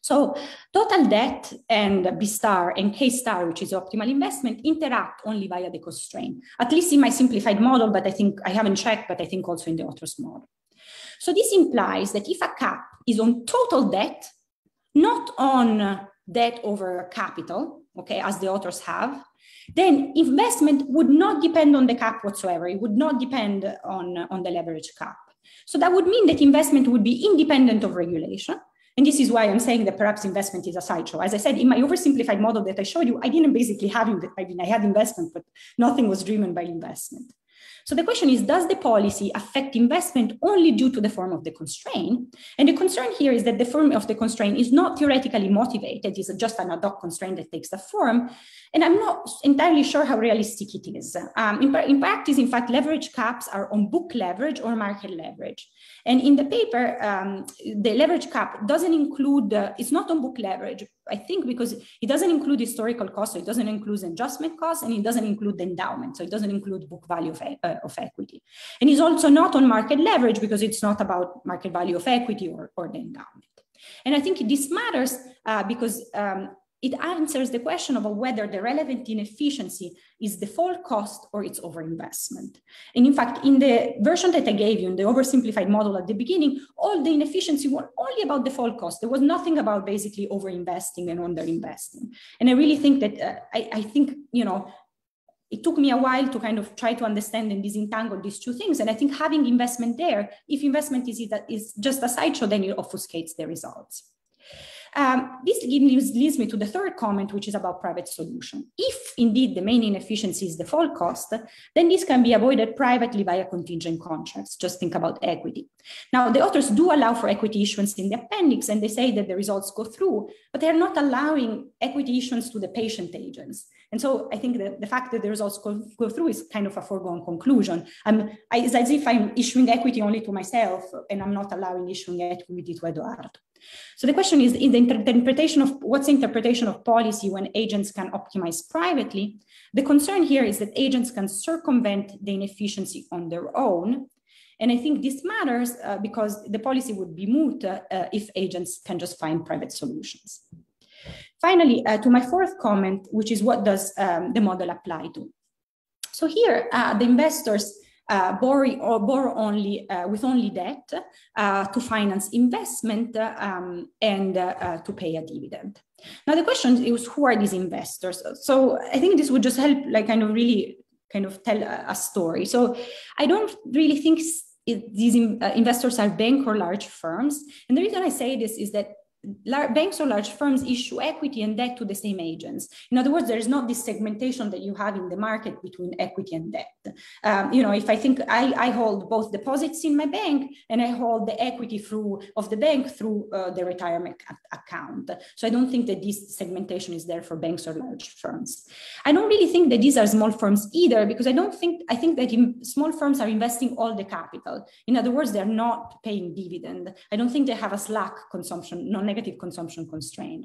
So total debt and B star and K star, which is optimal investment, interact only via the constraint, at least in my simplified model, but I think I haven't checked, but I think also in the author's model. So this implies that if a cap is on total debt, not on debt over capital, okay, as the authors have, then investment would not depend on the cap whatsoever. It would not depend on, on the leverage cap. So that would mean that investment would be independent of regulation. And this is why I'm saying that perhaps investment is a sideshow. As I said, in my oversimplified model that I showed you, I didn't basically have, I mean, I had investment, but nothing was driven by investment. So the question is, does the policy affect investment only due to the form of the constraint? And the concern here is that the form of the constraint is not theoretically motivated, it's just an ad hoc constraint that takes the form. And I'm not entirely sure how realistic it is. Um, in, in, practice, in fact, leverage caps are on book leverage or market leverage. And in the paper, um, the leverage cap doesn't include, uh, it's not on book leverage, I think because it doesn't include historical costs, so it doesn't include adjustment costs, and it doesn't include the endowment, so it doesn't include book value of, uh, of equity. And it's also not on market leverage because it's not about market value of equity or, or the endowment. And I think this matters uh, because um, it answers the question of whether the relevant inefficiency is the default cost or its overinvestment. And in fact, in the version that I gave you, in the oversimplified model at the beginning, all the inefficiency were only about the default cost. There was nothing about basically overinvesting and underinvesting. And I really think that, uh, I, I think, you know, it took me a while to kind of try to understand and disentangle these two things. And I think having investment there, if investment is, is just a sideshow, then it obfuscates the results. Um, this leads, leads, me to the third comment, which is about private solution. If indeed the main inefficiency is the default cost, then this can be avoided privately via contingent contracts. Just think about equity. Now, the authors do allow for equity issuance in the appendix, and they say that the results go through, but they're not allowing equity issuance to the patient agents. And so I think that the fact that the results go, go through is kind of a foregone conclusion. I'm, I, it's as if I'm issuing equity only to myself and I'm not allowing issuing equity to Eduardo. So the question is, in the interpretation of what's the interpretation of policy when agents can optimize privately? The concern here is that agents can circumvent the inefficiency on their own. And I think this matters uh, because the policy would be moot uh, uh, if agents can just find private solutions. Finally, uh, to my fourth comment, which is what does um, the model apply to? So here, uh, the investors uh, borrow or borrow only uh, with only debt uh, to finance investment um, and uh, to pay a dividend. Now the question is, who are these investors? So I think this would just help, like, kind of really kind of tell a, story. So I don't really think it, these in, investors are bank or large firms, and the reason I say this is that banks or large firms issue equity and debt to the same agents. In other words, there is not this segmentation that you have in the market between equity and debt. Um, you know, if I think I, I, hold both deposits in my bank and I hold the equity through of the bank through uh, the retirement account. So I don't think that this segmentation is there for banks or large firms. I don't really think that these are small firms either, because I don't think, I think that small firms are investing all the capital. In other words, they're not paying dividend. I don't think they have a slack consumption, non negative consumption constraint.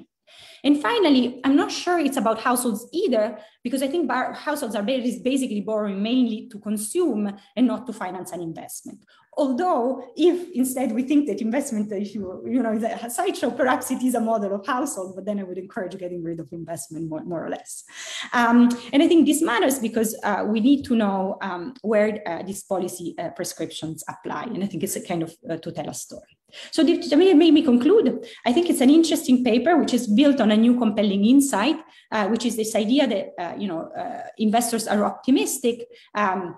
And finally, I'm not sure it's about households either, because I think households are basically borrowing mainly to consume and not to finance an investment. Although, if instead we think that investment, you, you know, is a sideshow, perhaps it is a model of household, but then I would encourage getting rid of investment more, more or less. Um, and I think this matters because uh, we need to know um, where uh, these policy uh, prescriptions apply. And I think it's a kind of uh, to tell a story. So to made me conclude, I think it's an interesting paper which is built on a new compelling insight, uh, which is this idea that uh, you know uh, investors are optimistic. Um,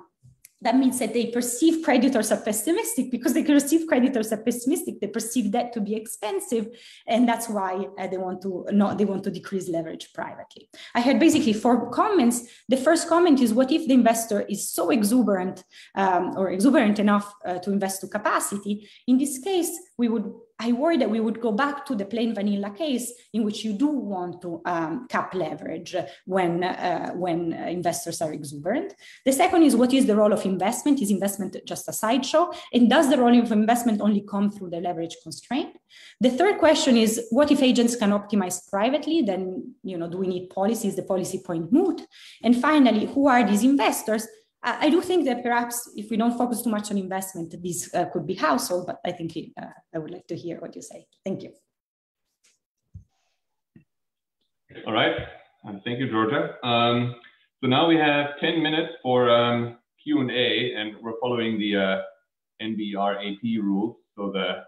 that means that they perceive creditors are pessimistic. Because they perceive creditors are pessimistic they perceive debt to be expensive and that's why uh, they want to not they want to decrease leverage privately. I had basically four comments. The first comment is what if the investor is so exuberant um, or exuberant enough uh, to invest to capacity? In this case we would I worry that we would go back to the plain vanilla case in which you do want to um, cap leverage when, uh, when uh, investors are exuberant. The second is what is the role of investment? Is investment just a sideshow? And does the role of investment only come through the leverage constraint? The third question is what if agents can optimize privately? Then, you know, do we need policies? The policy point moot. And finally, who are these investors? I do think that perhaps if we don't focus too much on investment, this uh, could be household, but I think uh, I would like to hear what you say. Thank you. All right. Um, thank you, Giorgia. Um, so now we have 10 minutes for um, Q&A, and we're following the uh, NBER-AP rules. So the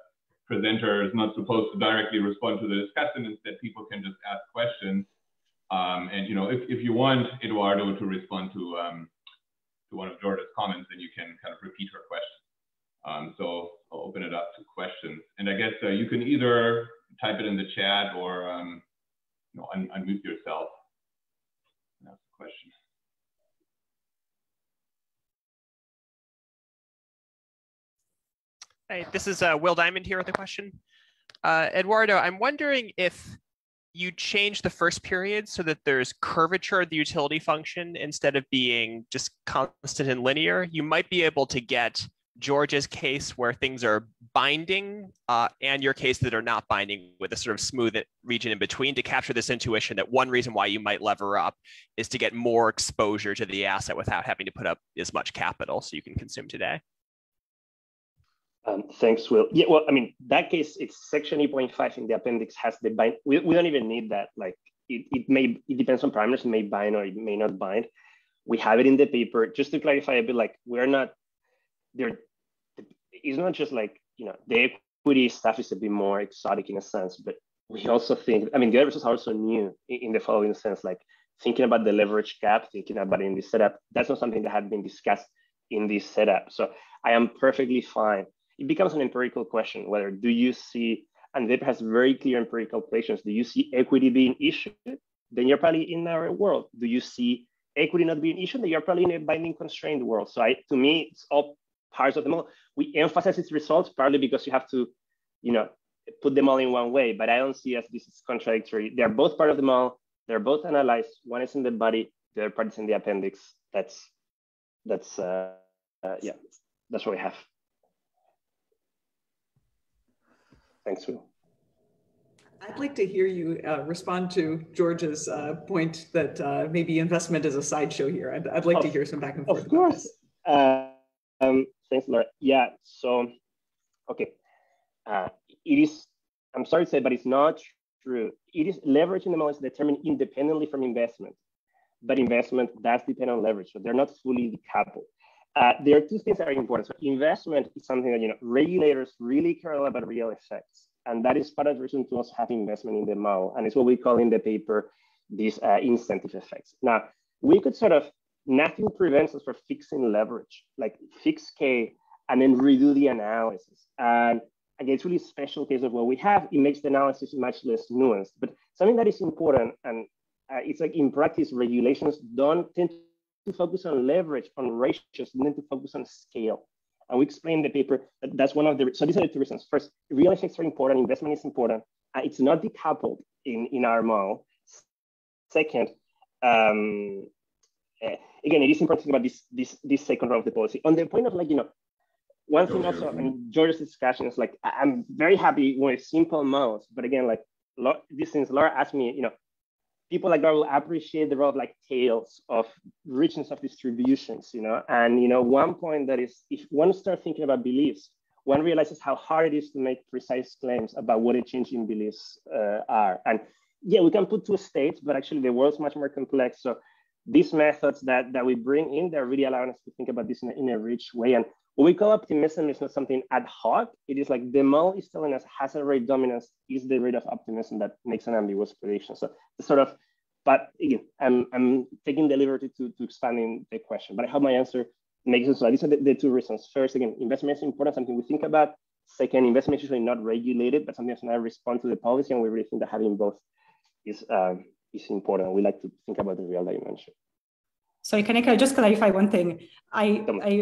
presenter is not supposed to directly respond to the discussion. Instead, people can just ask questions. Um, and, you know, if, if you want Eduardo to respond to um, to one of Giorgia's comments, then you can kind of repeat her question. Um, so I'll open it up to questions. And I guess uh, you can either type it in the chat or um, you know, un unmute yourself and ask a question. Hey, this is uh, Will Diamond here with a question. Uh, Eduardo, I'm wondering if you change the first period so that there's curvature of the utility function instead of being just constant and linear, you might be able to get Giorgia's case where things are binding uh, and your case that are not binding with a sort of smooth region in between to capture this intuition that one reason why you might lever up is to get more exposure to the asset without having to put up as much capital so you can consume today. Um, thanks, Will. Yeah, well, I mean, that case, it's section 8.5 in the appendix has the bind. We, we don't even need that. Like, it, it may, it depends on parameters, it may bind or it may not bind. We have it in the paper. Just to clarify a bit, like, we're not, there, it's not just like, you know, the equity stuff is a bit more exotic in a sense, but we also think, I mean, the others are also new in the following sense, like thinking about the leverage cap, thinking about it in this setup. That's not something that had been discussed in this setup. So I am perfectly fine it becomes an empirical question whether do you see and it has very clear empirical questions do you see equity being issued? Then you're probably in our world. Do you see equity not being issued? Then you're probably in a binding constrained world. So I, to me it's all parts of the model. We emphasize its results partly because you have to you know put them all in one way but i don't see as this is contradictory. They're both part of the model. They're both analyzed. One is in the body. The other part is in the appendix. That's that's uh, uh yeah that's what we have Thanks, Will. I'd like to hear you uh, respond to Giorgia's uh, point that uh, maybe investment is a sideshow here. I'd, I'd like to hear some back and forth. Of course. Uh, um, thanks, Laura. Yeah, so, okay. Uh, it is, I'm sorry to say, but it's not true. It is leverage in the is determined independently from investment, but investment does depend on leverage. So they're not fully decoupled. Uh, there are two things that are important. So investment is something that you know regulators really care about real effects, and that is part of the reason to us have investment in the model, and it's what we call in the paper these uh, incentive effects. Now we could sort of nothing prevents us from fixing leverage, like fix K, and then redo the analysis. And again, it's really special case of what we have. It makes the analysis much less nuanced. But something that is important, and uh, it's like in practice, regulations don't tend to focus on leverage, on ratios, and then to focus on scale. And we explain in the paper that that's one of the, so these are the two reasons. First, real effects are important, investment is important. Uh, it's not decoupled in, in our model. Second, um, uh, again, it is important to think about this, this, this second round of the policy. On the point of like, you know, one thing also, I mean, Giorgia's discussion is like, I'm very happy with simple models, but again, like, this since Laura asked me, you know, people like that will appreciate the role of like tails of richness of distributions, you know. And you know, one point that is if one starts thinking about beliefs, one realizes how hard it is to make precise claims about what a change in beliefs uh, are. And yeah, we can put two states, but actually the world's much more complex. So these methods that, that we bring in, they're really allowing us to think about this in a, in a rich way. And we call optimism is not something ad hoc. It is like the model is telling us hazard rate dominance is the rate of optimism that makes an ambiguous prediction. So sort of, but again, I'm, I'm taking the liberty to, to expanding the question, but I hope my answer makes sense. So these are the, the two reasons. First, again, investment is important, something we think about. Second, investment is usually not regulated, but something that's not respond to the policy. And we really think that having both is, uh, is important. We like to think about the real dimension. Sorry, can I just clarify one thing? I, I,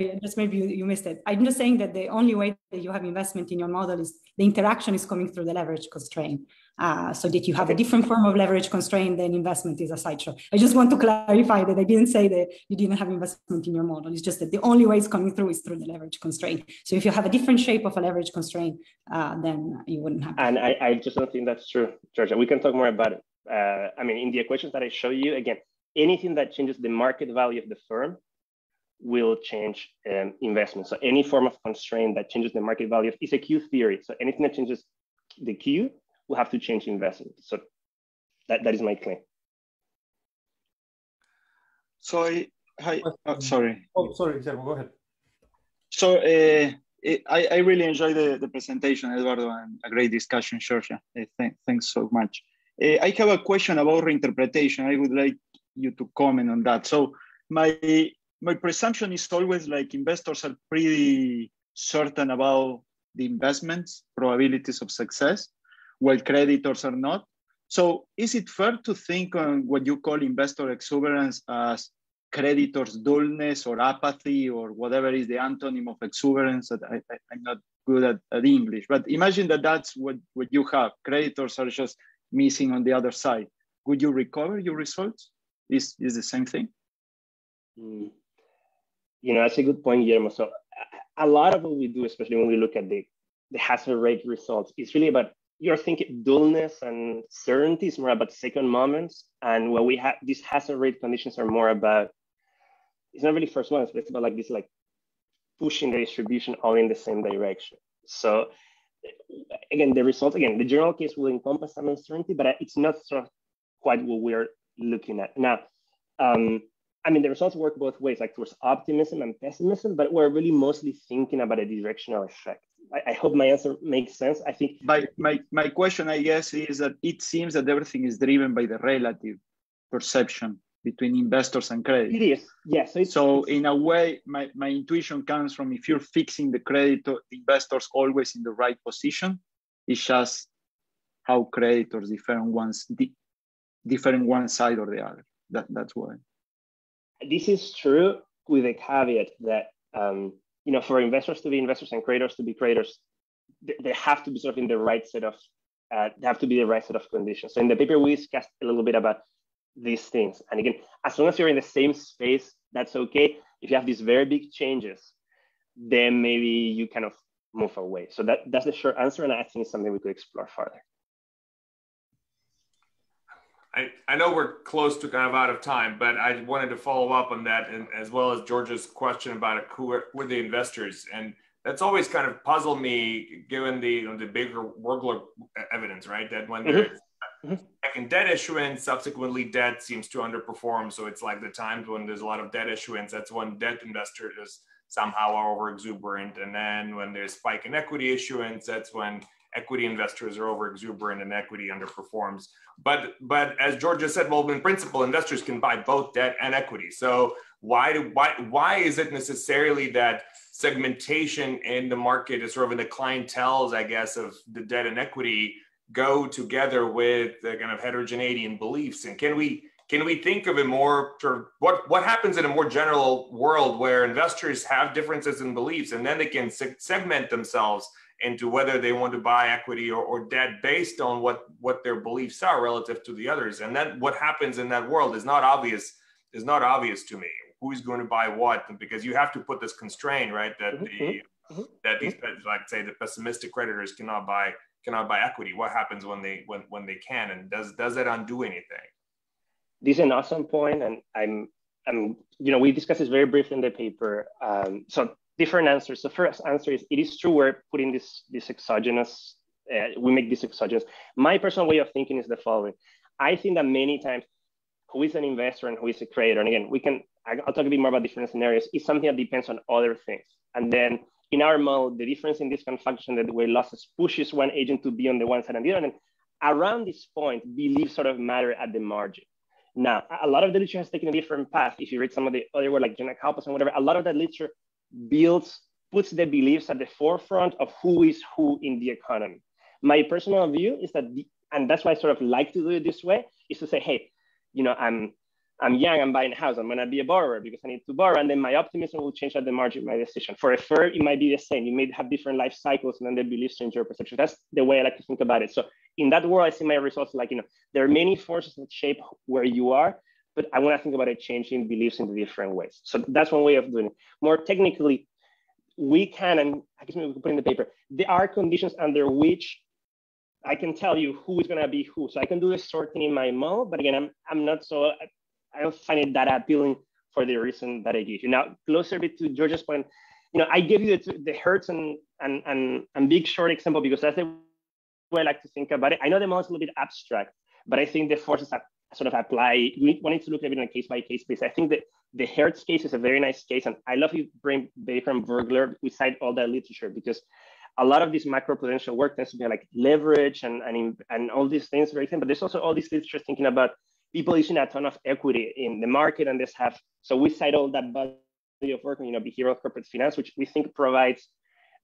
I just maybe you, you, missed it. I'm just saying that the only way that you have investment in your model is the interaction is coming through the leverage constraint. Uh, so that you have a different form of leverage constraint, then investment is a sideshow. I just want to clarify that I didn't say that you didn't have investment in your model. It's just that the only way it's coming through is through the leverage constraint. So if you have a different shape of a leverage constraint, uh, then you wouldn't have. And I, I just don't think that's true, Giorgia. We can talk more about it. Uh, I mean, in the equations that I show you, again, anything that changes the market value of the firm will change um, investment. So any form of constraint that changes the market value of, is a Q theory. So anything that changes the Q will have to change investment. So that, that is my claim. So I, hi, oh, sorry. Oh, sorry, Guillermo, go ahead. So uh, I, I really enjoyed the, the presentation, Eduardo, and a great discussion, Giorgia. Uh, th thanks so much. Uh, I have a question about reinterpretation. I would like you to comment on that. So my my presumption is always like investors are pretty certain about the investments probabilities of success while creditors are not. So is it fair to think on what you call investor exuberance as creditors dullness or apathy or whatever is the antonym of exuberance? That I, am not good at, at english but imagine that that's what, what you have. Creditors are just missing on the other side. Would you recover your results is is the same thing mm you know, that's a good point, Guillermo. So a lot of what we do, especially when we look at the, the hazard rate results, is really about you're thinking dullness and certainty is more about second moments. And what we have, these hazard rate conditions are more about, it's not really first moments, but it's about like this, like pushing the distribution all in the same direction. So again, the results, again, the general case will encompass some uncertainty, but it's not sort of quite what we're looking at. Now, um, I mean, the results work both ways, like towards optimism and pessimism, but we're really mostly thinking about a directional effect. I, I, hope my answer makes sense. I think my, my my question, I guess, is that it seems that everything is driven by the relative perception between investors and credit. It is, yes. So, so in a way, my, my intuition comes from if you're fixing the credit investors always in the right position, it's just how creditors differ on one's different one side or the other. That that's why this is true with a caveat that um, you know for investors to be investors and creditors to be creditors, they have to be sort of in the right set of uh, they have to be the right set of conditions. So in the paper we discussed a little bit about these things. And again, as long as you're in the same space, that's okay. If you have these very big changes, then maybe you kind of move away. So that, that's the short answer. And I think it's something we could explore further. I, I know we're close to kind of out of time, but I wanted to follow up on that and as well as Giorgia's question about who are, who are the investors. And that's always kind of puzzled me given the, you know, the Baker Wurgler evidence, right? That when mm-hmm. there's mm-hmm. debt issuance, subsequently debt seems to underperform. So it's like the times when there's a lot of debt issuance, that's when debt investors is somehow are over exuberant. And then when there's spike in equity issuance, that's when equity investors are over exuberant and equity underperforms. But but as Giorgia said, well, in principle, investors can buy both debt and equity. So why do why why is it necessarily that segmentation in the market is sort of in the clientels, I guess, of the debt and equity go together with the kind of heterogeneity in beliefs? And can we can we think of it more sort of what what happens in a more general world where investors have differences in beliefs and then they can segment themselves into whether they want to buy equity or, or debt based on what what their beliefs are relative to the others. And then what happens in that world is not obvious is not obvious to me. Who's going to buy what? Because you have to put this constraint right that mm-hmm. the mm-hmm. that these like say the pessimistic creditors cannot buy cannot buy equity. What happens when they when when they can? And does does that undo anything? This is an awesome point and i'm i'm you know we discussed this very briefly in the paper. Um, so different answers. The first answer is it is true we're putting this, this exogenous, uh, we make this exogenous. My personal way of thinking is the following. I think that many times who is an investor and who is a creditor, and again, we can, I'll talk a bit more about different scenarios, is something that depends on other things. And then in our model, the difference in discount function that way losses pushes one agent to be on the one side and the other. And around this point, beliefs sort of matter at the margin. Now, a lot of the literature has taken a different path. If you read some of the other work like Geanakoplos and whatever, a lot of that literature builds, puts the beliefs at the forefront of who is who in the economy. My personal view is that, the, and that's why I sort of like to do it this way, is to say, hey, you know, I'm I'm young, I'm buying a house, I'm gonna be a borrower because I need to borrow. And then my optimism will change at the margin my decision. For a firm, it might be the same. You may have different life cycles and then the beliefs change your perception. That's the way I like to think about it. So in that world, I see my results like, you know, there are many forces that shape where you are, but I wanna think about it changing beliefs in different ways. So that's one way of doing it. More technically, we can, and I guess maybe we can put in the paper, there are conditions under which I can tell you who is going to be who. So I can do the sorting in my model, but again, I'm, I'm not so, I don't find it that appealing for the reason that I gave you. Now, closer bit to Giorgia's point, you know, I gave you the, the Hertz and, and, and, and big short example because that's the way I like to think about it. I know the model is a little bit abstract, but I think the forces have sort of apply. We wanted to look at it on a case by case basis. I think that the Hertz case is a very nice case. And I love you bring Baker and Wurgler. We cite all that literature because a lot of this macroprudential work tends to be like leverage and, and, and all these things, very thin, but there's also all this literature thinking about people using a ton of equity in the market and this have, so we cite all that body of work you know, behavioral corporate finance, which we think provides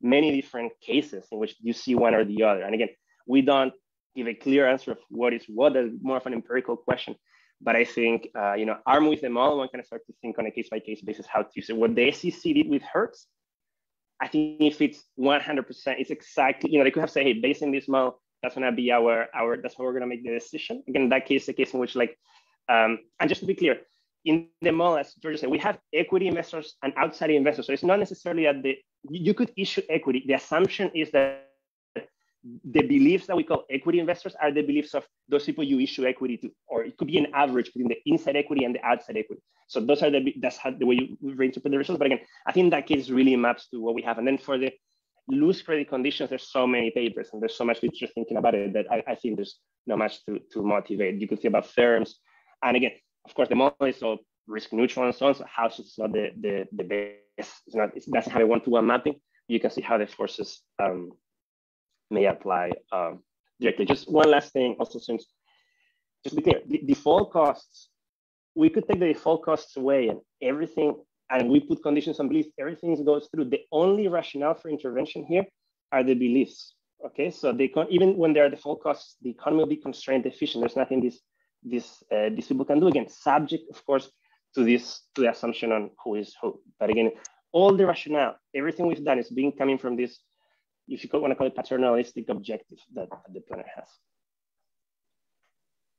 many different cases in which you see one or the other. And again, we don't give a clear answer of what is what, that's more of an empirical question. But I think, uh, you know, armed with the model, one can start to think on a case by case basis how to use it. What the SEC did with Hertz I think if it's 100%, it's exactly, you know, they could have said, hey, based on this model, that's gonna be our, our that's how we're gonna make the decision. Again, that case, the case in which like, um, and just to be clear, in the model, as Giorgia said, we have equity investors and outside investors. So it's not necessarily that the, you could issue equity. The assumption is that the beliefs that we call equity investors are the beliefs of those people you issue equity to, or it could be an average between the inside equity and the outside equity. So those are the that's how the way you reinterpret the results. But again, I think that case really maps to what we have. And then for the loose credit conditions, there's so many papers and there's so much literature thinking about it that I, I think there's not much to, to motivate. You could see about firms. And again, of course, the model is all risk neutral and so on. So house is not the, the, the best, it's not, it doesn't have a one-to-one mapping. You can see how the forces um, may apply um, directly. Just one last thing also since, just be clear, the default costs, we could take the default costs away and everything, and we put conditions on beliefs, everything goes through. The only rationale for intervention here are the beliefs. Okay, so they can even when there are default costs, the economy will be constrained efficient. There's nothing this this uh, these people can do. Again, subject, of course, to this to the assumption on who is who. But again, all the rationale, everything we've done is being coming from this if you want to call it paternalistic objective that the planner has.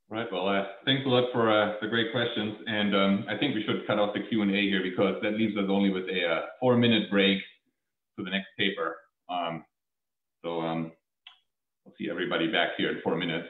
Right. Well, uh, thanks a lot for uh, the great questions. And um, I think we should cut off the Q&A here because that leaves us only with a uh, four minute break to the next paper. Um, so um, we'll see everybody back here in four minutes.